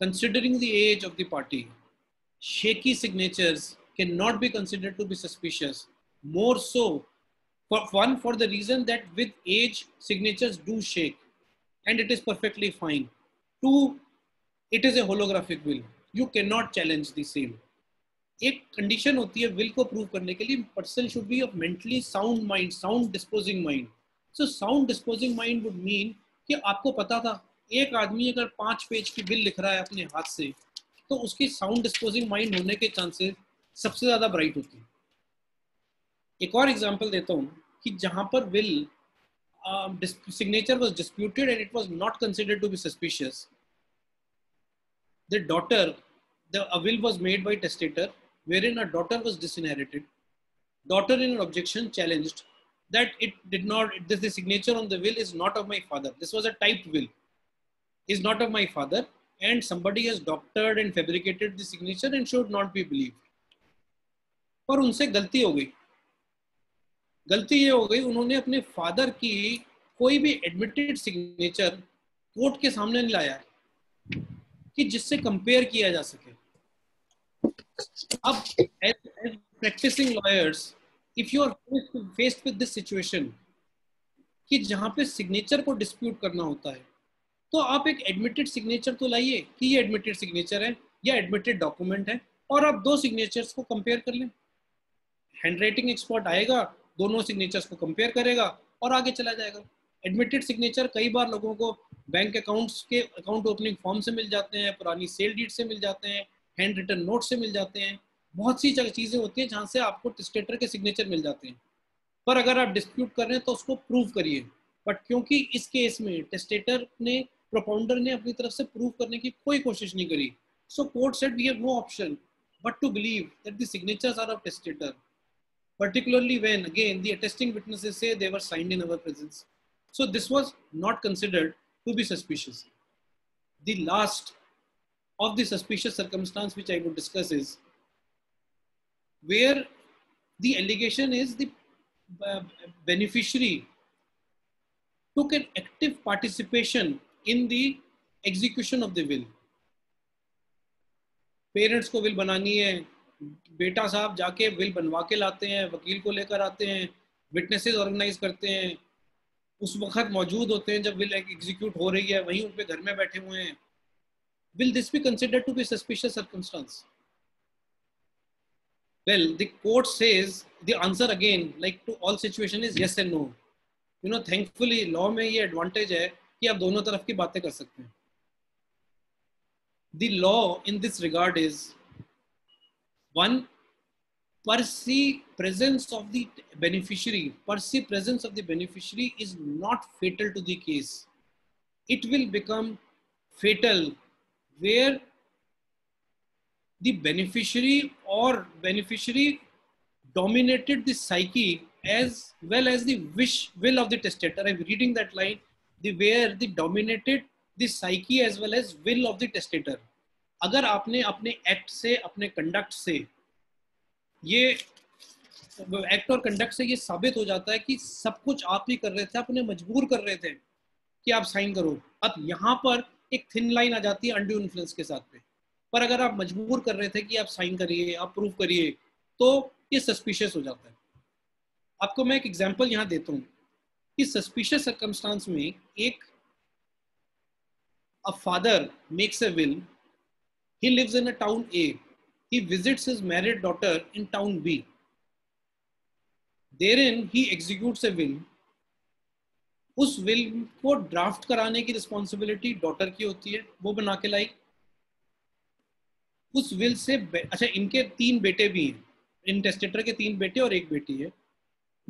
[SPEAKER 1] considering the age of the party, shaky signatures cannot be considered to be suspicious, more so for one for the reason that with age signatures do shake and it is perfectly fine two it is a holographic will you cannot challenge the same एक condition होती है will को prove करने के लिए person should be of mentally sound mind sound disposing mind so sound disposing mind would mean कि आपको पता था एक आदमी अगर पांच पेज की बिल लिख रहा है अपने हाथ से तो उसकी साउंड डिस्पोजिंग माइंड होने के चांसेस सबसे ज्यादा ब्राइट होती है एक और एग्जाम्पल देता हूँ कि जहां पर will signature was disputed and it was not considered to be suspicious the daughter the will was made by testator where in a daughter was disinherited daughter in an objection challenged that it did not this the signature on the will is not of my father this was a typed will is not of my father and somebody has doctored and fabricated the signature and should not be believed par unse galti ho gayi गलती ये हो गई उन्होंने अपने father की कोई भी admitted signature court के सामने नहीं लाया कि जिससे कंपेयर किया जा सके अब practising lawyers if you are faced with this situation कि जहां पे सिग्नेचर को डिस्प्यूट करना होता है तो आप एक एडमिटेड सिग्नेचर तो लाइए कि ये एडमिटेड सिग्नेचर है या एडमिटेड डॉक्यूमेंट है और आप दो सिग्नेचर्स को कंपेयर कर लें हैंड राइटिंग एक्सपर्ट आएगा दोनों सिग्नेचर्स को कंपेयर करेगा और आगे चला जाएगा एडमिटेड सिग्नेचर कई बार लोगों को बैंक अकाउंट्स के अकाउंट ओपनिंग फॉर्म से मिल जाते हैं पुरानी सेल डीट से मिल जाते हैं हैंड रिटर्न नोट से मिल जाते हैं बहुत सी चीज़ें होती हैं जहाँ से आपको टेस्टेटर के सिग्नेचर मिल जाते हैं पर अगर आप डिस्प्यूट कर रहे हैं तो उसको प्रूव करिए बट क्योंकि इस केस में टेस्टेटर ने प्रोपाउंडर ने अपनी तरफ से प्रूव करने की कोई कोशिश नहीं करी so court said we have no option but to believe that the signatures are of testator particularly when, again, the attesting witnesses say they were signed in our presence. So this was not considered to be suspicious. The last of the suspicious circumstance which I would discuss is where the allegation is the uh, beneficiary took an active participation in the execution of the will. Parents को will बनानी है बेटा साहब जाके will बनवा के लाते हैं वकील को लेकर आते हैं विटनेसेस ऑर्गेनाइज करते हैं उस वक्त मौजूद होते हैं जब विल एग्जीक्यूट हो रही है वहीं उनके घर में बैठे हुए हैं will this be consider to be suspicious circumstance well the court says answer again like to all situation is yes and no you know thankfully law में ये एडवांटेज है कि आप दोनों तरफ की बातें कर सकते हैं the law in this regard is one per se presence of the beneficiary, per se presence of the beneficiary is not fatal to the case. It will become fatal where the beneficiary or beneficiary dominated the psyche as well as the wish will of the testator. I'm reading that line, the where the dominated the psyche as well as will of the testator. अगर आपने अपने act से अपने conduct से ये act और conduct से ये साबित हो जाता है कि सब कुछ आप ही कर रहे थे आप उन्हें मजबूर कर रहे थे कि आप साइन करो अब यहाँ पर एक थिन लाइन आ जाती है अंडू इन्फ्लुएंस के साथ पे पर अगर आप मजबूर कर रहे थे कि आप साइन करिए आप प्रूव करिए तो ये सस्पिशियस हो जाता है आपको मैं एक एग्जाम्पल यहाँ देता हूँ कि सस्पिशियस सर्कमस्टांस में एक a father makes a will He lives in a town A. He visits his married daughter in town B. Therein, he executes a will. उस विल को ड्राफ्ट कराने की रिस्पॉन्सिबिलिटी डॉटर की होती है वो बना के लाई उस विल से अच्छा इनके तीन बेटे भी हैं इन टेस्टेटर के तीन बेटे और एक बेटी है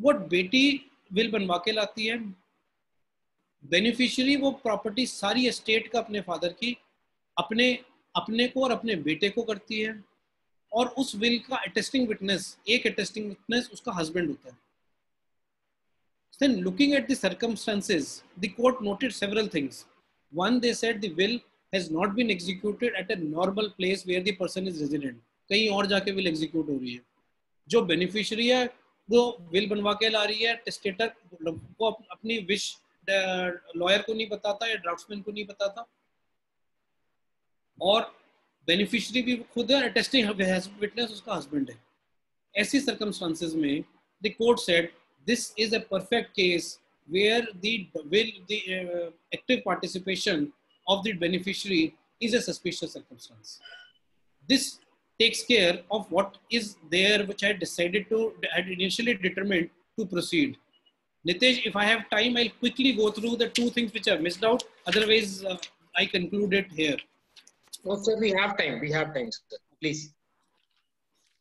[SPEAKER 1] वो बेटी विल बनवा के लाती है बेनिफिशियरी वो प्रॉपर्टी सारी एस्टेट का अपने फादर की अपने अपने को और अपने बेटे को करती है और उस विल का अटेस्टिंग विटनेस एक अटेस्टिंग विटनेस उसका हस्बैंड होता है Then looking at the circumstances, the court noted several things. One, they said the will has not been executed at a normal place where the person is resident. कहीं और जाके will execute हो रही है जो beneficiary है वो will बनवा के ला रही है टेस्टेटर को अपनी विश लॉयर को नहीं बताता या ड्राफ्ट्समैन को नहीं बताता और बेनिफिशरी भी खुद है अटेस्टिंग विटनेस उसका हस्बैंड है ऐसी सर्कमस्टांसेस में the court said this is a perfect case where the will the uh, active participation of the beneficiary is a suspicious circumstance this takes care of what is there which i had decided to had initially determined to proceed nitesh if i have time i'll quickly go through the two things which i missed out otherwise uh, i conclude it here No, sir, we have time. We have time, sir. Please.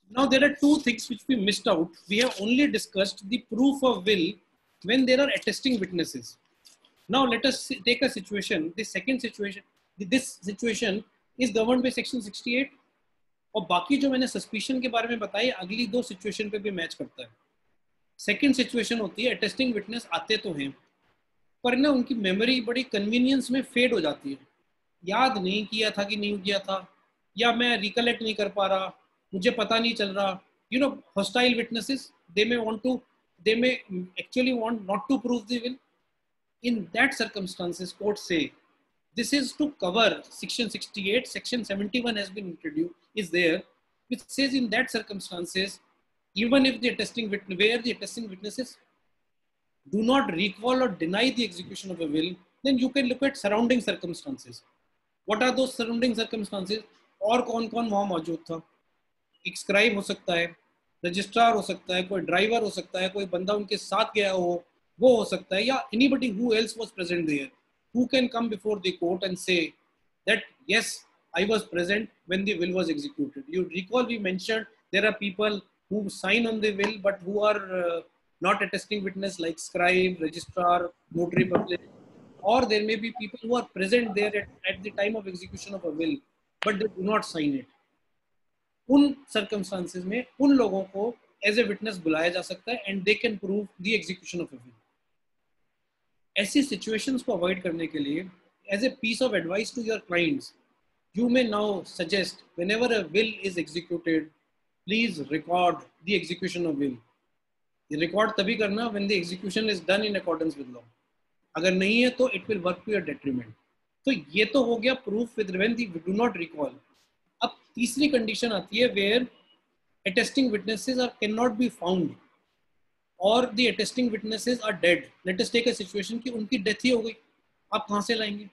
[SPEAKER 1] Now, there are two things which we missed out. We have only discussed the proof of will when there are attesting witnesses. Now, let us take a situation. The second situation, this situation is governed by section 68 और बाकी जो मैंने suspicion के बारे में बताई अगली दो सिचुएशन पे भी मैच करता है सेकंड सिचुएशन होती है अटेस्टिंग विटनेस आते तो हैं पर ना उनकी मेमोरी बड़ी कन्वीनियंस में फेड हो जाती है याद नहीं किया था कि नहीं किया था या मैं रिकलेक्ट नहीं कर पा रहा मुझे पता नहीं चल रहा you know hostile witnesses they may want to they may actually want not to prove the will in that circumstances court says this is to cover section 68 section 71 has been introduce is there which says in that circumstances even if the attesting witness where the attesting witnesses do not recall और deny the execution of a will then you can look at surrounding circumstances what are those surrounding circumstances और कौन कौन वहाँ मौजूद था एक scribe हो सकता है रजिस्ट्रार हो सकता है कोई ड्राइवर हो सकता है कोई बंदा उनके साथ गया हो वो हो सकता है या anybody who else was present there who can come before the court and say that yes I was present when the will was executed. You recall we mentioned there are people who sign on the will but who are uh, not attesting witness like scribe, registrar, notary public, or there may be people who are present there at, at the time of execution of a will but they do not sign it un circumstances mein un logon ko as a witness bulaya ja sakta hai and they can prove the execution of a will aise situations ko avoid karne ke liye as a piece of advice to your clients you may now suggest whenever a will is executed please record the execution of will ye record tabhi karna when the execution is done in accordance with law अगर नहीं है तो it will work to your detriment तो ये तो हो गया proof with when they do not recall अब तीसरी कंडीशन आती है where attesting witnesses are cannot be found or the attesting witnesses are dead let us take a situation कि उनकी डेथ ही हो गई आप कहाँ से लाएंगे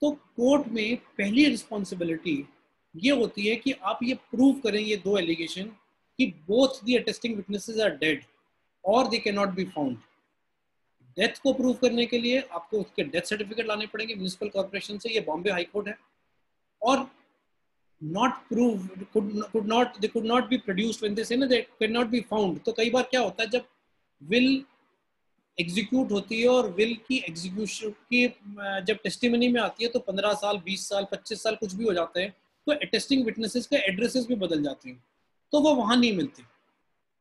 [SPEAKER 1] तो कोर्ट में पहली रिस्पॉन्सिबिलिटी ये होती है कि आप ये प्रूव करें ये दो एलिगेशन कि both the attesting witnesses are dead और they can not be found death को प्रूव करने के लिए आपको उसके डेथ सर्टिफिकेट लाने पड़ेंगे म्यूनसिपल कॉर्पोरेशन से ये बॉम्बे हाईकोर्ट है और not prove could not they could not be produce when they say ना they can not be found तो कई बार क्या होता है जब विल एग्जीक्यूट होती है और विल की एग्जीक्यूशन की जब टेस्टिमनी में आती है तो 15 साल 20 साल 25 साल कुछ भी हो जाते हैं तो अटेस्टिंग विटनेसेस के एड्रेसेस भी बदल जाते हैं तो वो वहां नहीं मिलते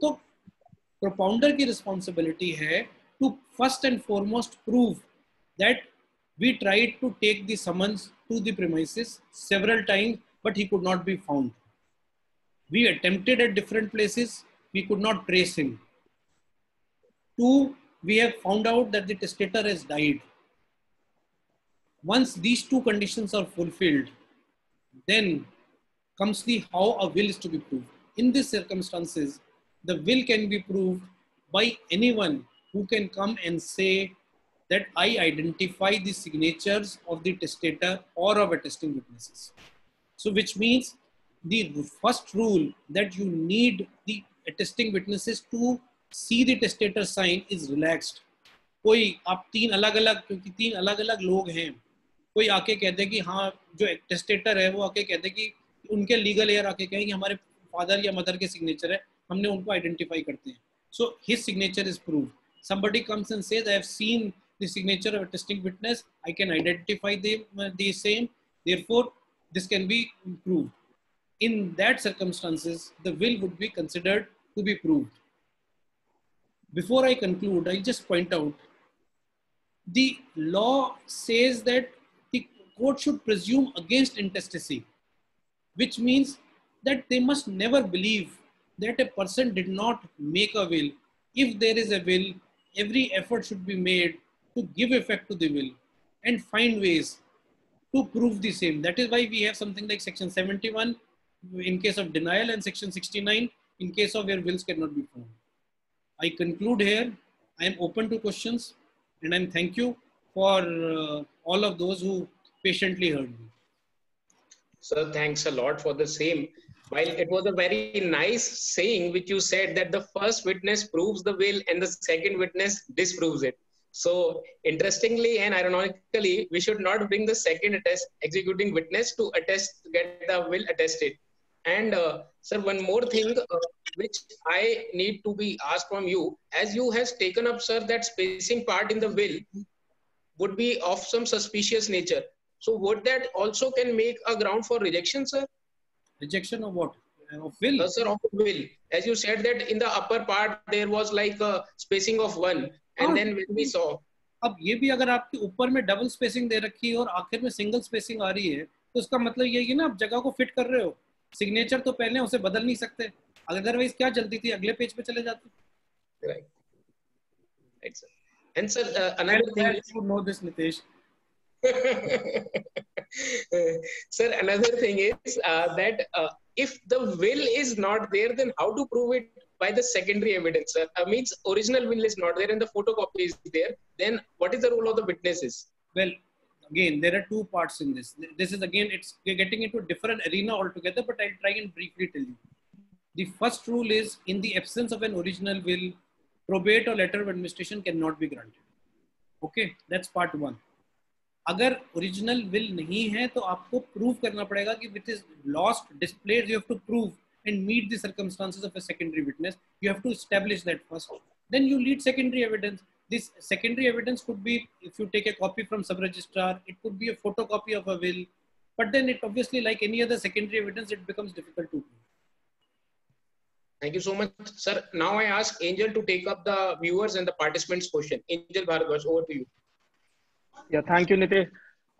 [SPEAKER 1] तो प्रोपाउंडर की रिस्पॉन्सिबिलिटी है to first and foremost prove that we tried to take the summons to the premises several times, but he could not be found. We attempted at different places, we could not trace him. Two, we have found out that the testator has died. Once these two conditions are fulfilled, then comes the how a will is to be proved. In these circumstances, the will can be proved by anyone who can come and say that I identify the signatures of the testator or of attesting witnesses. So which means the first rule that you need the attesting witnesses to see the testator sign is relaxed. कोई आप तीन अलग अलग क्योंकि तीन अलग अलग लोग हैं कोई आके कह दे कि हाँ जो टेस्टेटर है वो आके कह दे कि उनके लीगल एयर आके कहें कि हमारे फादर या मदर के सिग्नेचर है हमने उनको आइडेंटिफाई करते हैं so his signature is proved somebody comes and says, I have seen the signature of a testing witness, I can identify the, uh, the same, therefore this can be proved. In that circumstances, the will would be considered to be proved. Before I conclude, I'll just point out, the law says that the court should presume against intestacy, which means that they must never believe that a person did not make a will. If there is a will, every effort should be made to give effect to the will and find ways to prove the same. That is why we have something like section 71 in case of denial and section 69 in case of where wills cannot be found. I conclude here. I am open to questions and I thank you for uh, all of those who patiently heard me.
[SPEAKER 2] Sir, thanks a lot for the same
[SPEAKER 1] while it was a
[SPEAKER 2] very nice saying which you said that the first witness proves the will and the second witness disproves it so interestingly and ironically we should not bring the second attest, executing witness to attest get the will attested and uh, sir one more thing uh, which i need to be asked from you as you has taken up sir that spacing part in the will would be of some suspicious nature so would that also can make a ground for rejection sir rejection of what uh, of will uh, sir of will as you said that in the upper part there was like a spacing of one
[SPEAKER 1] and oh. then when we saw अब ये भी अगर आपके ऊपर में double spacing दे रखी है और आखिर में सिंगल स्पेसिंग आ रही है तो उसका मतलब ये है ना आप जगह को फिट कर रहे हो सिग्नेचर तो पहले उसे बदल नहीं सकते अदरवाइज क्या चलती थी अगले पेज पे चले जाते right and sir another thing
[SPEAKER 2] you know this Nitesh
[SPEAKER 1] [laughs]
[SPEAKER 2] Sir, another thing is uh, that uh, if the will is not there, then how to prove it by the secondary evidence? Sir? Uh, means original will is not there and the
[SPEAKER 1] photocopy is there, then what is the role of the witnesses? Well, again, there are two parts in this. This is again, it's getting into a different arena altogether, but I'll try and briefly tell you. The first rule is in the absence of an original will, probate or letter of administration cannot be granted. Okay, that's part one. अगर original will नहीं है तो आपको prove करना पड़ेगा कि with is lost displaced you have to prove and meet the circumstances of a secondary witness you have to establish that first then you need secondary evidence this secondary evidence could be if you take a copy from sub registrar it could be a photocopy of a will but then it obviously like any other secondary evidence it becomes difficult to
[SPEAKER 2] prove thank you so much sir now i ask angel to take up the viewers and the participants question angel bharadwaj over to you
[SPEAKER 3] Yeah, thank you, Nitesh.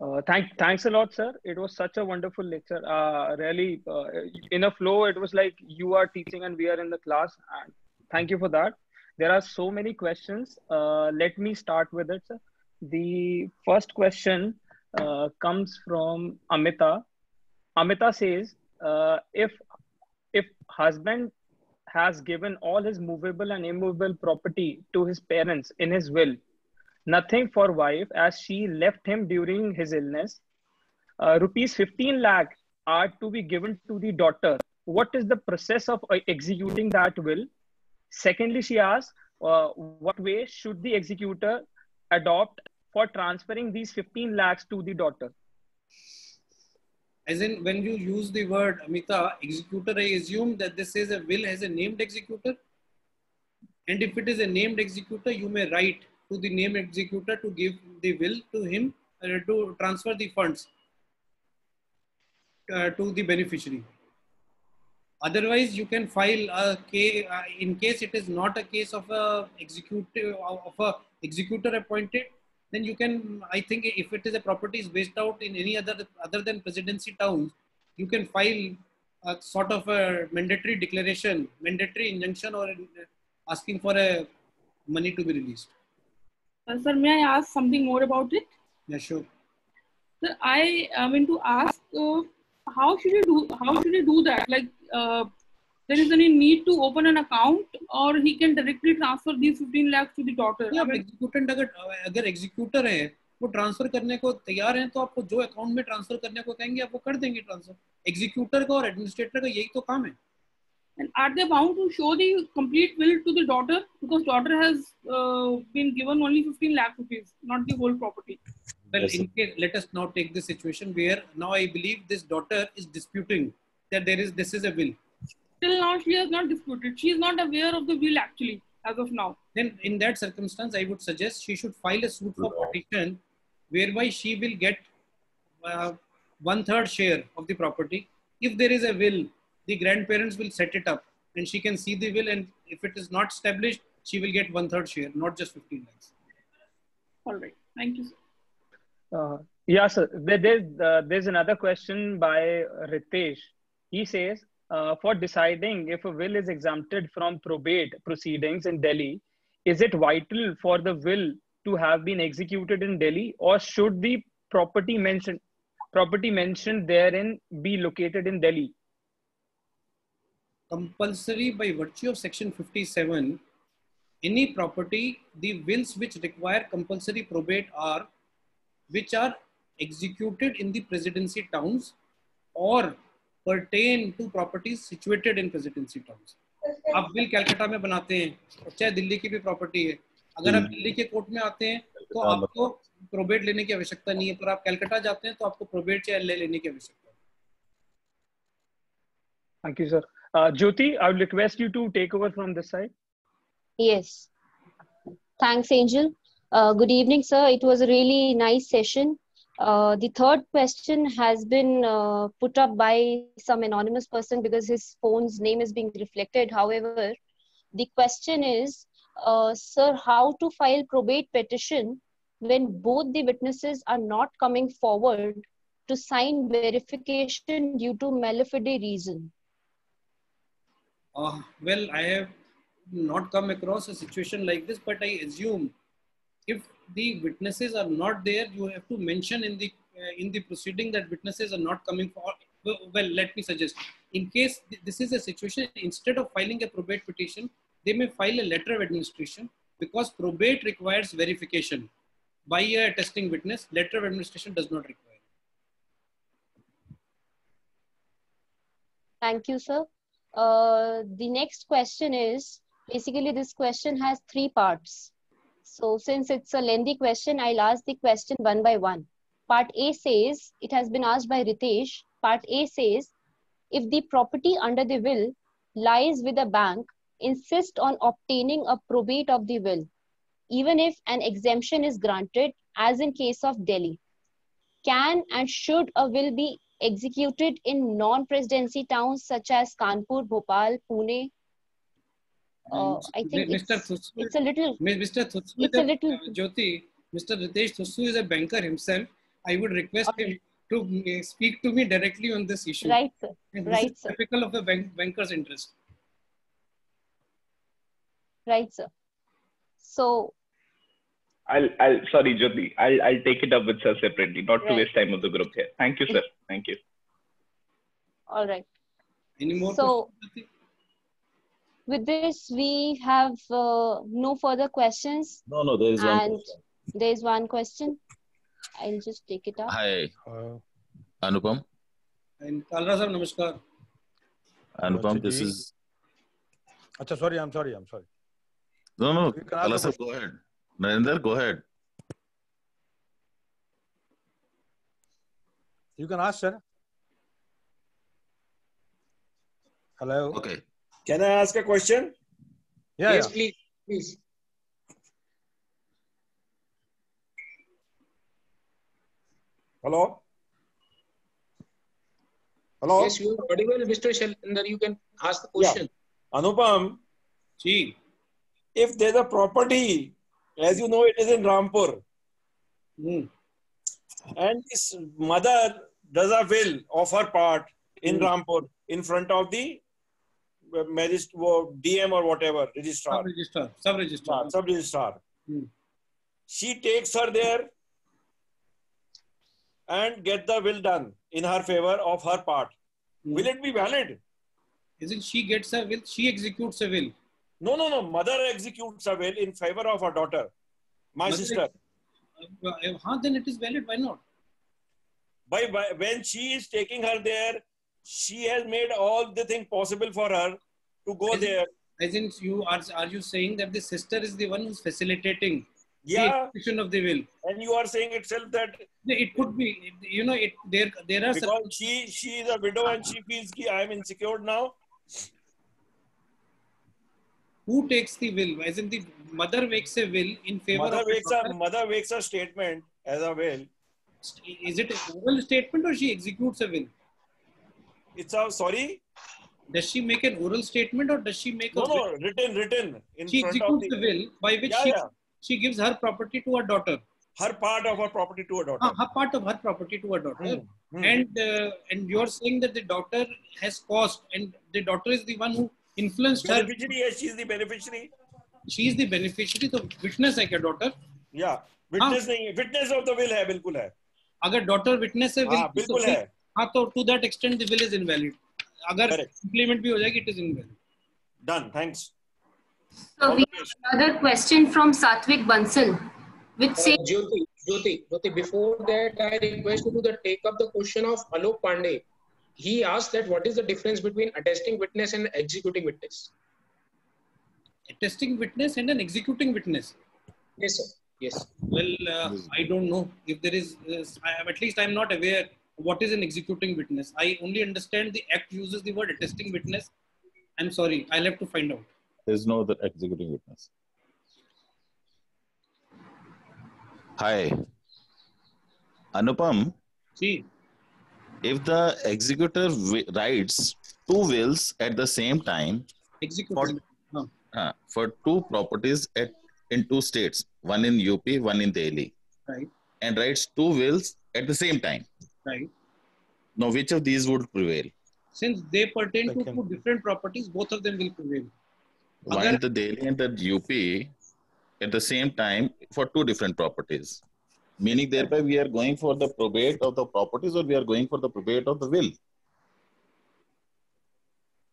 [SPEAKER 3] Uh, thank, thanks a lot, sir. It was such a wonderful lecture. Uh, really, uh,
[SPEAKER 2] in a flow, it was
[SPEAKER 3] like you are teaching and we are in the class. And thank you for that. There are so many questions. Uh, let me start with it, sir. The first question uh, comes from Amita. Amita says, uh, if if husband has given all his movable and immovable property to his parents in his will, nothing for wife as she left him during his illness. Uh, rupees 15 lakh are to be given to the daughter. What is the process of uh, executing that will? Secondly, she asks, uh, what way should the executor adopt for transferring these 15 lakhs to the daughter?
[SPEAKER 1] As in, when you use the word Amita, executor, I assume that this is a will has a named executor. And if it is a named executor, you may write to the name executor to give the will to him uh, to transfer the funds uh, to the beneficiary. Otherwise, you can file a case uh, in case it is not a case of a executive of a executor appointed. Then you can, I think, if it is a property is based out in any other other than presidency towns, you can file a sort of a mandatory declaration, mandatory injunction, or uh, asking for a money to be released.
[SPEAKER 3] Uh, sir, may I ask something more about it? yes Yeah, sure. Sir, I
[SPEAKER 2] am mean to ask uh, how should you do how should you do that? Like, uh,
[SPEAKER 1] there is any need to open an account, or he can directly transfer these 15 lakhs to the daughter. Yeah, अगर executant अगर अगर executor है वो transfer करने को तैयार हैं तो आपको जो अकाउंट में ट्रांसफर करने को कहेंगे आप वो कर देंगे ट्रांसफर एग्जीक्यूटर का और एडमिनिस्ट्रेटर का यही तो काम है And are they bound to show the complete will to the daughter? Because daughter has uh, been given only 15 lakh rupees, not the whole property. Well, yes, case, let us now take the situation where now I believe this daughter is disputing that there is this is a will. Till now, she has not disputed. She is not aware of the will actually as of now. Then, in that circumstance, I would suggest she should file a suit for petition, whereby she will get uh, one third share of the property if there is a will the grandparents will set it up and she can see the will and if it is not established, she will get one third share, not just 15 lakhs. All right. Thank you, sir. Uh,
[SPEAKER 3] yeah, sir. There, there's, uh, there's another question by Ritesh. He says, uh, for deciding if a will is exempted from probate proceedings in Delhi, is it vital for the will to have been executed in Delhi or should the property mentioned
[SPEAKER 1] property mentioned therein be located in Delhi? compulsory by virtue of section 57 any property the wills which require compulsory probate are which are executed in the presidency towns or pertain to properties situated in presidency towns आप will Calcutta में बनाते हैं और चाहे दिल्ली की भी property है अगर आप दिल्ली के कोर्ट में आते हैं तो आपको प्रोबेट लेने की आवश्यकता नहीं है पर आप कैलकाटा जाते हैं तो आपको प्रोबेट चाहे लेने की आवश्यकता है
[SPEAKER 3] thank you sir Uh, Jyoti, I would request you to take over from this side.
[SPEAKER 4] Yes. Thanks, Angel. Uh, good evening, sir. It was a really nice session. Uh, the third question has been uh, put up by some anonymous person because his phone's name is being reflected. However, the question is, uh, sir, how to file probate petition when both the witnesses are not coming forward to sign verification due to malafide reason?
[SPEAKER 1] uh, well, I have not come across a situation like this, but I assume if the witnesses are not there, you have to mention in the uh, in the proceeding that witnesses are not coming for. Well, let me suggest, in case this is a situation, instead of filing a probate petition, they may file a letter of administration because probate requires verification by a testing witness. Letter of administration does not require.
[SPEAKER 4] Thank you, sir. Uh, the next question is basically this question has three parts. So since it's a lengthy question, I'll ask the question one by one. Part A says, it has been asked by Ritesh. Part A says, if the property under the will lies with a bank, insist on obtaining a probate of the will, even if an exemption is granted, as in case of Delhi. Can and should a will be executed in non-presidency towns such as Kanpur, Bhopal, Pune. Uh, hmm. I think
[SPEAKER 1] Mr. It's, it's a little. Mr. Thussur, it's a little. Uh, Jyoti, Mr. Ritesh Thussu is a banker himself. I would request okay. him to uh, speak to me directly on this issue. Right,
[SPEAKER 4] sir. right,
[SPEAKER 1] is sir. Typical of a bank, banker's interest.
[SPEAKER 4] Right, sir. So
[SPEAKER 3] I'll, I'll sorry, Jyoti. I'll, I'll take it up with sir separately, not right. to waste time of the group here. Thank you, sir. Thank you. All right. Any more? So,
[SPEAKER 4] questions? with this, we have uh, no further questions.
[SPEAKER 3] No, no, there is and one.
[SPEAKER 4] There is one question. I'll just take it up.
[SPEAKER 3] Hi, uh, Anupam.
[SPEAKER 1] And Kalra sir, namaskar.
[SPEAKER 3] Anupam, this is.
[SPEAKER 5] Achha, sorry, I'm sorry, I'm sorry.
[SPEAKER 3] No, no, Kalra sir, go ahead. Narendra, go ahead.
[SPEAKER 5] You can ask, sir. Hello. Okay. Can I ask a question? Yeah. Yes, yeah. please. Please.
[SPEAKER 2] Hello. Hello. Yes, you are audible, Mr. Shalendar. You can ask the
[SPEAKER 5] question. Yeah. Anupam. See. If there's a property as you know, it is in Rampur. Mm. And this mother does a will of her part in mm. Rampur in front of the uh, magistrate, DM or whatever, registrar. Sub-registrar. Sub-registrar. Ah, Sub-registrar. Mm. She takes her there and get the will done in her favor of her part. Hmm. Will it be valid? Isn't she gets a will? She executes a will. No, no, no. Mother executes a will in favor of her daughter, my Mother, sister. Uh, uh then it is valid. Why not? By,
[SPEAKER 1] by when she is taking her there, she has made all the thing possible for her to go as there. In, as in, you are are you saying that the sister is the one who's facilitating yeah. the execution of the will? And you are saying itself that it could be. You know, it there there are because she she is a widow and she feels I am insecure now who takes the will? Isn't the mother makes a will in favor mother of makes a
[SPEAKER 5] mother makes a statement as a will.
[SPEAKER 1] Is it a oral statement or she executes a will? It's a sorry. Does she make an oral statement or does she make no, a no, will? written written in She executes the, the, will by which yeah, she, yeah. she gives her property to her daughter. Her part of her property to her daughter. Ah, her part of her property to her daughter. Hmm. Hmm. And uh, and you're saying that the daughter has cost and the daughter is the one who influenced her. beneficiary, Yes, she is the beneficiary. She is the beneficiary. तो witness है क्या daughter? Yeah, witness नहीं है. Witness of the will है, बिल्कुल है. अगर daughter witness है, हाँ, बिल्कुल है. हाँ तो to that extent the will is invalid. अगर implement भी हो जाएगी, it is invalid. Done. Thanks.
[SPEAKER 4] So All we have another question from Satvik Bansal. Which says,
[SPEAKER 2] Jyoti, Jyoti, Jyoti, before that, I request you to take up the question of Alok Pandey. he asked that what is the difference between attesting witness and executing
[SPEAKER 1] witness? Attesting witness and an executing witness. Yes, sir. Yes. Well, uh, I don't know if there is. Uh, I, at least I'm not aware what is an executing witness. I only understand the act uses the word attesting witness. I'm sorry. I'll have to find out.
[SPEAKER 3] There's no other executing witness. Hi, Anupam. See if the executor w- writes two wills at the same time for, no. uh, for, two properties at in two states one in up one in delhi right and writes two wills at the same time right now which of these would prevail
[SPEAKER 1] since they pertain Second. to two different properties both of them will prevail
[SPEAKER 3] one in the delhi and the up at the same time for two different properties Meaning, thereby, we are going for the probate of the properties or
[SPEAKER 1] we are going for the
[SPEAKER 3] probate of the will?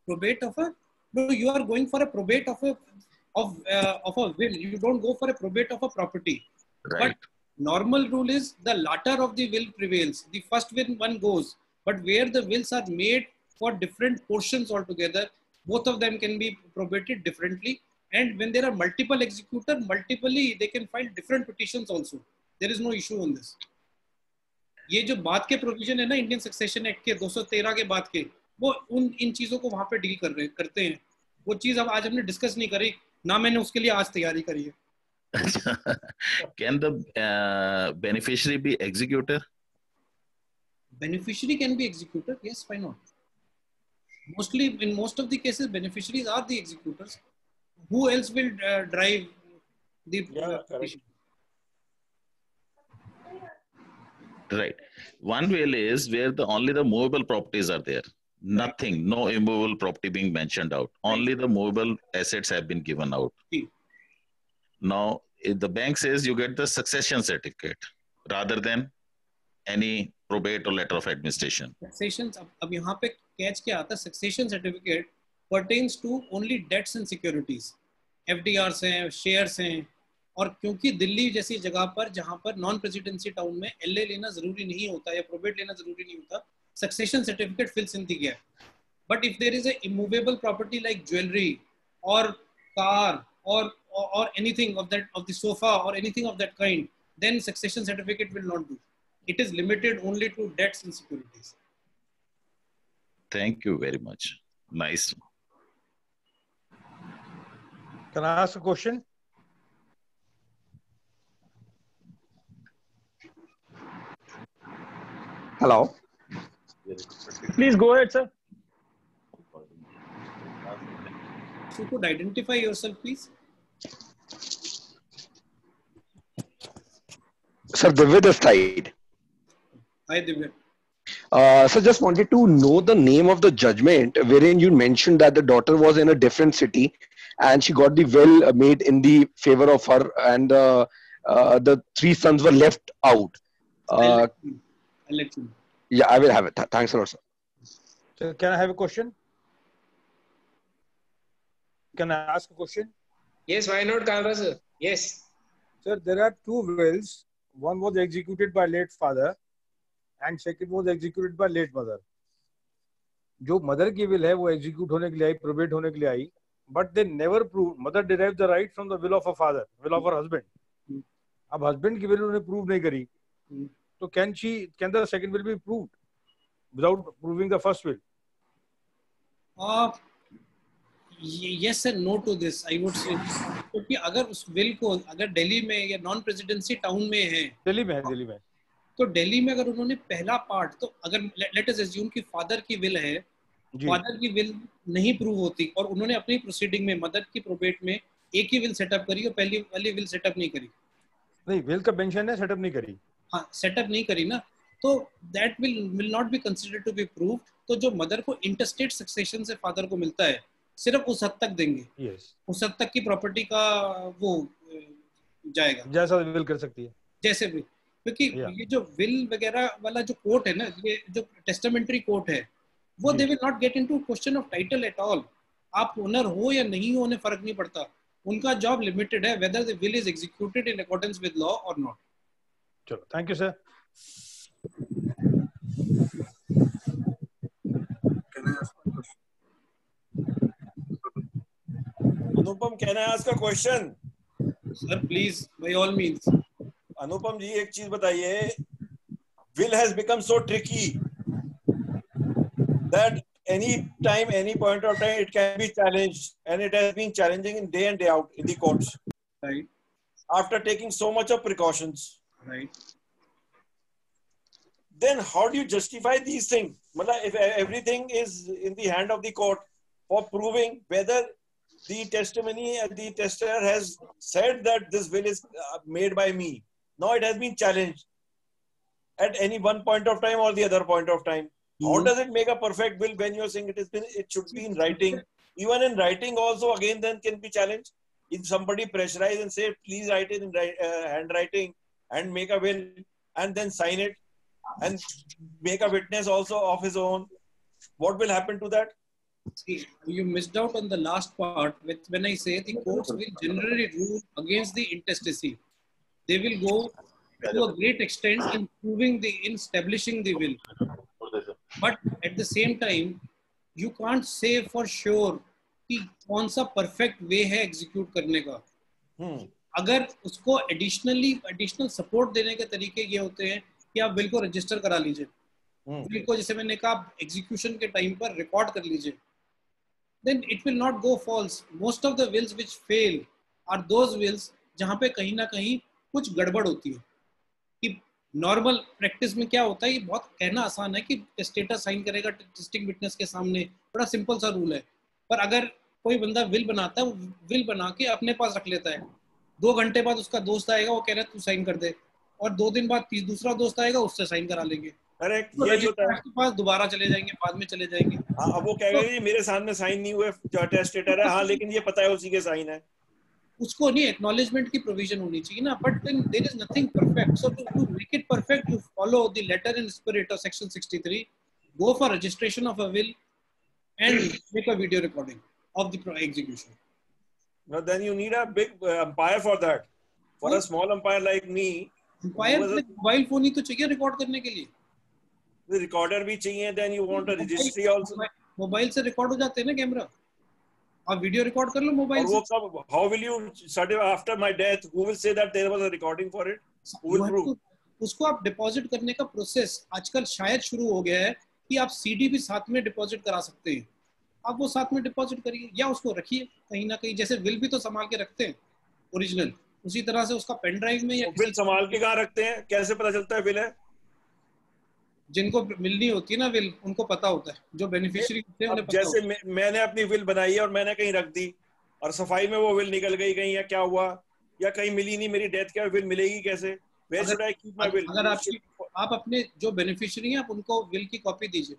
[SPEAKER 1] Probate of a. No, you are going for a probate of a of uh, of a will. You don't go for a probate of a property. Right. But normal rule is the latter of the will prevails. The first will one goes. But where the wills are made for different portions altogether, both of them can be probated differently. And when there are multiple executor, multiply they can file different petitions also. There is no issue on this ये जो बात के provision है ना Indian succession act के 213 के बाद के वो उन इन चीजों को वहां पे डील कर रहे करते हैं वो चीज अब आज हमने डिस्कस नहीं करी ना मैंने उसके लिए आज तैयारी करी है
[SPEAKER 3] can the uh, beneficiary be executor
[SPEAKER 1] beneficiary can be executor yes why not mostly in most of the cases beneficiaries are the executors who else will uh, drive the yeah,
[SPEAKER 3] Right. One will is where the only the movable properties are there. Nothing, no immovable property being mentioned out. Only the movable assets have been given out. Now, the bank says you get the succession certificate rather than any probate or letter of administration.
[SPEAKER 1] Succession, अब यहाँ पे catch क्या आता Succession certificate pertains to only debts and securities. FDRs shares और क्योंकि दिल्ली जैसी जगह पर जहाँ पर नॉन प्रेसिडेंसी टाउन में एल लेना जरूरी नहीं होता या प्रोबेट लेना जरूरी नहीं होता सक्सेशन सर्टिफिकेट फिल्स इन दी गया but if there is a immovable property like jewellery और कार और or anything of that of the sofa or anything of that kind then succession certificate will not do it is limited only to debts and securities
[SPEAKER 3] thank you very much nice
[SPEAKER 5] can i ask a question Hello.
[SPEAKER 1] Please go ahead, sir. If you could identify yourself, please.
[SPEAKER 5] Sir, Divya this side. Hi, Divya. Uh, so just wanted to know the name of the judgment wherein you mentioned that the daughter was in a different city and she got the will made in the favor of her and uh, uh, the three sons were left out. Uh, I'll let you know. Yeah, I will have it. Th- thanks a lot, sir.
[SPEAKER 2] So can I have a question? Can I ask a question? Yes, why not, Kalra, sir? Yes.
[SPEAKER 5] Sir, there are two wills. One was executed by late father and second was executed by late mother. जो mother की will है वो execute होने के लिए आई probate होने के लिए आई but they never prove mother derive the right from the will of a father will of her husband अब हस्बैंड की विल उन्होंने प्रूव नहीं करी So तो can she? Can the second will be proved
[SPEAKER 1] without proving the first will? Uh, yes and no to this. I would say क्योंकि अगर उस will को अगर दिल्ली में या नॉन प्रेसिडेंसी टाउन में है दिल्ली में है दिल्ली में तो दिल्ली में अगर उन्होंने पहला पार्ट तो अगर लेट अस अज्यूम कि फादर की विल है फादर की विल नहीं प्रूव होती और उन्होंने अपनी प्रोसीडिंग में मदर की प्रोबेट में एक ही विल सेटअप करी और पहली वाली विल सेटअप नहीं करी नहीं विल का मेंशन है सेटअप नहीं करी सेटअप हाँ, नहीं करी ना तो that will will not be consider to be prove तो जो मदर को इंटरस्टेट सक्सेशन से फादर को मिलता है सिर्फ उस हद तक देंगे yes. उस हद तक की प्रॉपर्टी का वो जाएगा जैसा विल कर सकती है जैसे भी क्योंकि yeah. ये जो विल वगैरह वाला जो कोर्ट है ना ये जो टेस्टामेंट्री कोर्ट है वो they will not get into question of title at all आप ओनर हो या नहीं हो उन्हें फर्क नहीं पड़ता उनका जॉब लिमिटेड है whether the will is executed in accordance with law और नॉट चलो thank you sir
[SPEAKER 5] Anupam can I ask a question sir please by all means Anupam ji एक चीज बताइए will has become so tricky that any time, any point of time, it can be challenged, and it has been challenging in day and day out in the courts. Right. After taking so much of precautions, Right. Then how do you justify these things? If everything is in the hand of the court for proving whether the testimony and the tester has said that this will is uh, made by me. Now it has been challenged at any one point of time or the other point of time. Mm -hmm. How mm-hmm. does it make a perfect will when you're saying it has been it should be in writing? Even in writing also again then can be challenged. If somebody pressurize and say please write it in uh, handwriting and make a will and then sign it and make a
[SPEAKER 1] witness also of his own, what will happen to that? See, you missed out on the last part with when I say the courts will generally rule against the intestacy. They will go to a great extent in proving the in establishing the will. But at the same time, you can't say for sure कि कौन सा perfect way है execute करने का hmm. अगर उसको additionally additional support देने के तरीके ये होते हैं कि आप बिल को रजिस्टर करा लीजिए बिल हम्म। को जैसे मैंने कहा एग्जीक्यूशन के टाइम पर रिकॉर्ड कर लीजिए then it will not go false most of the wills which fail are those wills जहां पे कहीं ना कहीं कुछ गड़बड़ होती है कि नॉर्मल प्रैक्टिस में क्या होता है ये बहुत कहना आसान है कि स्टेटस साइन करेगा टेस्टिंग विटनेस के सामने बड़ा सिंपल सा रूल है पर अगर कोई बंदा विल बनाता है वो विल बना के अपने पास रख लेता है दो घंटे बाद उसका दोस्त आएगा वो कह रहा है तू साइन कर दे और दो दिन बाद दूसरा दोस्त आएगा उससे साइन करा लेंगे दोबारा चले जाएंगे बाद में चले जाएंगे हाँ, अब वो मेरे सामने साइन नहीं हुए है हाँ लेकिन ये पता है उसी के साइन है उसको नहीं की प्रोविजन होनी चाहिए ना but is nothing perfect so to make it perfect follow the letter spirit of section 63 go for registration of a will and make a video recording
[SPEAKER 5] of the execution No, then you need a big uh, umpire for that. For a small umpire like me. Umpire mobile phone ही तो चाहिए record करने के लिए recorder भी चाहिए then you want a registry also mobile से record हो जाते हैं ना कैमरा
[SPEAKER 1] आप वीडियो रिकॉर्ड कर लो मोबाइल से वो सब how will you
[SPEAKER 5] sudden after my death who will say that there was a
[SPEAKER 1] recording for it who will prove उसको आप डिपॉजिट करने का प्रोसेस आजकल शायद शुरू हो गया है कि आप सीडी भी साथ में डिपॉजिट करा सकते हैं आप वो साथ में डिपॉजिट करिए या उसको रखिए कहीं ना कहीं जैसे विल भी तो संभाल के रखते हैं ओरिजिनल उसी तरह से उसका पेन ड्राइव में या विल संभाल के कहा रखते हैं कैसे पता चलता है विल है जिनको
[SPEAKER 5] मिलनी होती है ना विल उनको पता होता है जो बेनिफिशियरी होते हैं जैसे मैं, मैंने अपनी विल बनाई है और मैंने कहीं रख दी और सफाई में वो विल निकल गई कहीं या क्या हुआ या कहीं मिली नहीं मेरी डेथ क्या विल मिलेगी कैसे अगर, अगर आपकी आप अपने जो बेनिफिशियरी हैं आप उनको विल की कॉपी दीजिए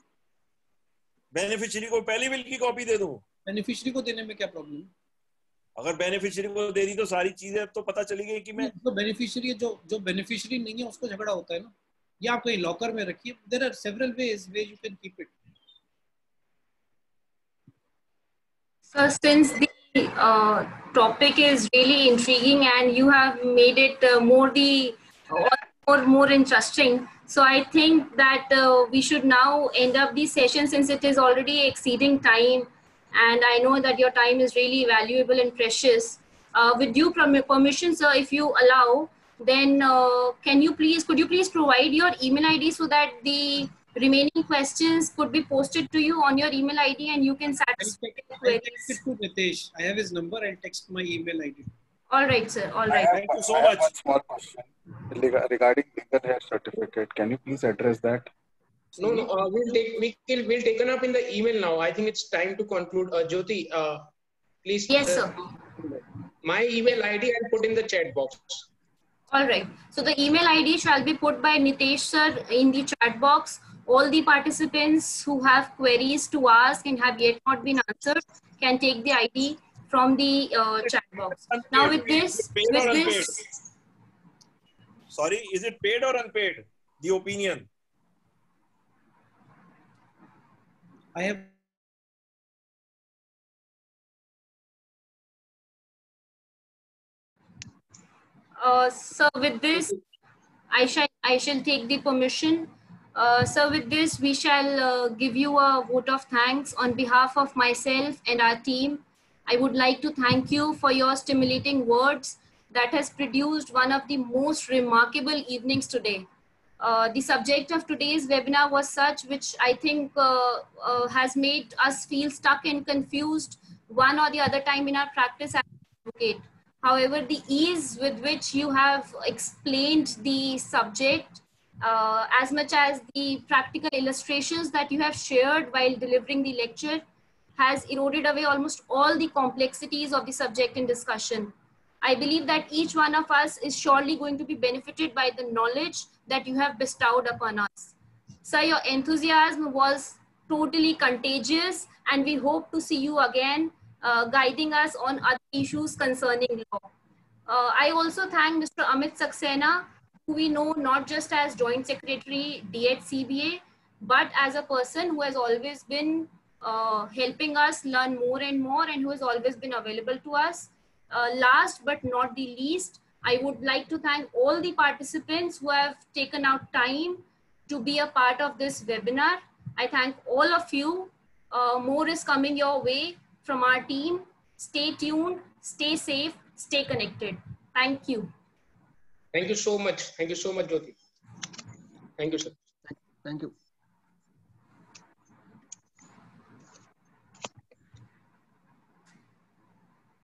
[SPEAKER 5] बेनिफिशियरी को पहली बिल की कॉपी दे दू बेनिफिशियरी को
[SPEAKER 1] देने में क्या प्रॉब्लम अगर बेनिफिशियरी को दे दी तो सारी चीजें तो पता चली गई कि मैं जो बेनिफिशियरी जो जो बेनिफिशियरी नहीं है उसको झगड़ा होता है ना या आप कहीं लॉकर में रखिए there are several ways way you can keep it
[SPEAKER 4] So since the uh, topic is really intriguing and you have made it uh, more the more more interesting, So I think that uh, we should now end up the session since it is already exceeding time. And I know that your time is really valuable and precious. Uh, with due permission, sir, if you allow, then uh, can you please, could you please provide your email ID so that the remaining questions could be posted to you on your email ID and you can satisfy I'll text, I'll text it to
[SPEAKER 1] Ritesh. I have his number. I'll text my email ID.
[SPEAKER 4] All right, sir. All right. Thank you so much. One small
[SPEAKER 3] question regarding legal hair certificate. Can you please address that?
[SPEAKER 2] No, no. Uh, we'll take we will we'll taken it up in the email now. I think it's time to conclude. Uh, Jyoti, uh, please. Yes, uh,
[SPEAKER 4] sir.
[SPEAKER 2] My email ID I'll put in the chat box.
[SPEAKER 4] All right. So the email ID shall be put by Nitesh sir in the chat box. All the participants who have queries to ask and have yet not been answered can take the ID from the uh, chat box. Now with this, with this.
[SPEAKER 5] Sorry, is it paid or unpaid? The opinion.
[SPEAKER 3] I have
[SPEAKER 4] Uh, so with this, I shall I shall take the permission. Uh, so with this, we shall uh, give you a vote of thanks on behalf of myself and our team I would like to thank you for your stimulating words that has produced one of the most remarkable evenings today. Uh, the subject of today's webinar was such which I think uh, uh, has made us feel stuck and confused one or the other time in our practice as advocate. However, the ease with which you have explained the subject uh, as much as the practical illustrations that you have shared while delivering the lecture has eroded away almost all the complexities of the subject in discussion. I believe that each one of us is surely going to be benefited by the knowledge that you have bestowed upon us. Sir, your enthusiasm was totally contagious and we hope to see you again uh, guiding us on other issues concerning law. Uh, I also thank Mr. Amit Saxena, who we know not just as Joint Secretary DHCBA, but as a person who has always been uh, helping us learn more and more and who has always been available to us. Uh, last but not the least, I would like to thank all the participants who have taken out time to be a part of this webinar. I thank all of you. Uh, more is coming your way from our team. Stay tuned, stay safe, stay connected. Thank you.
[SPEAKER 2] Thank you so much. Thank you so much, Jyoti. Thank you, sir. Thank you.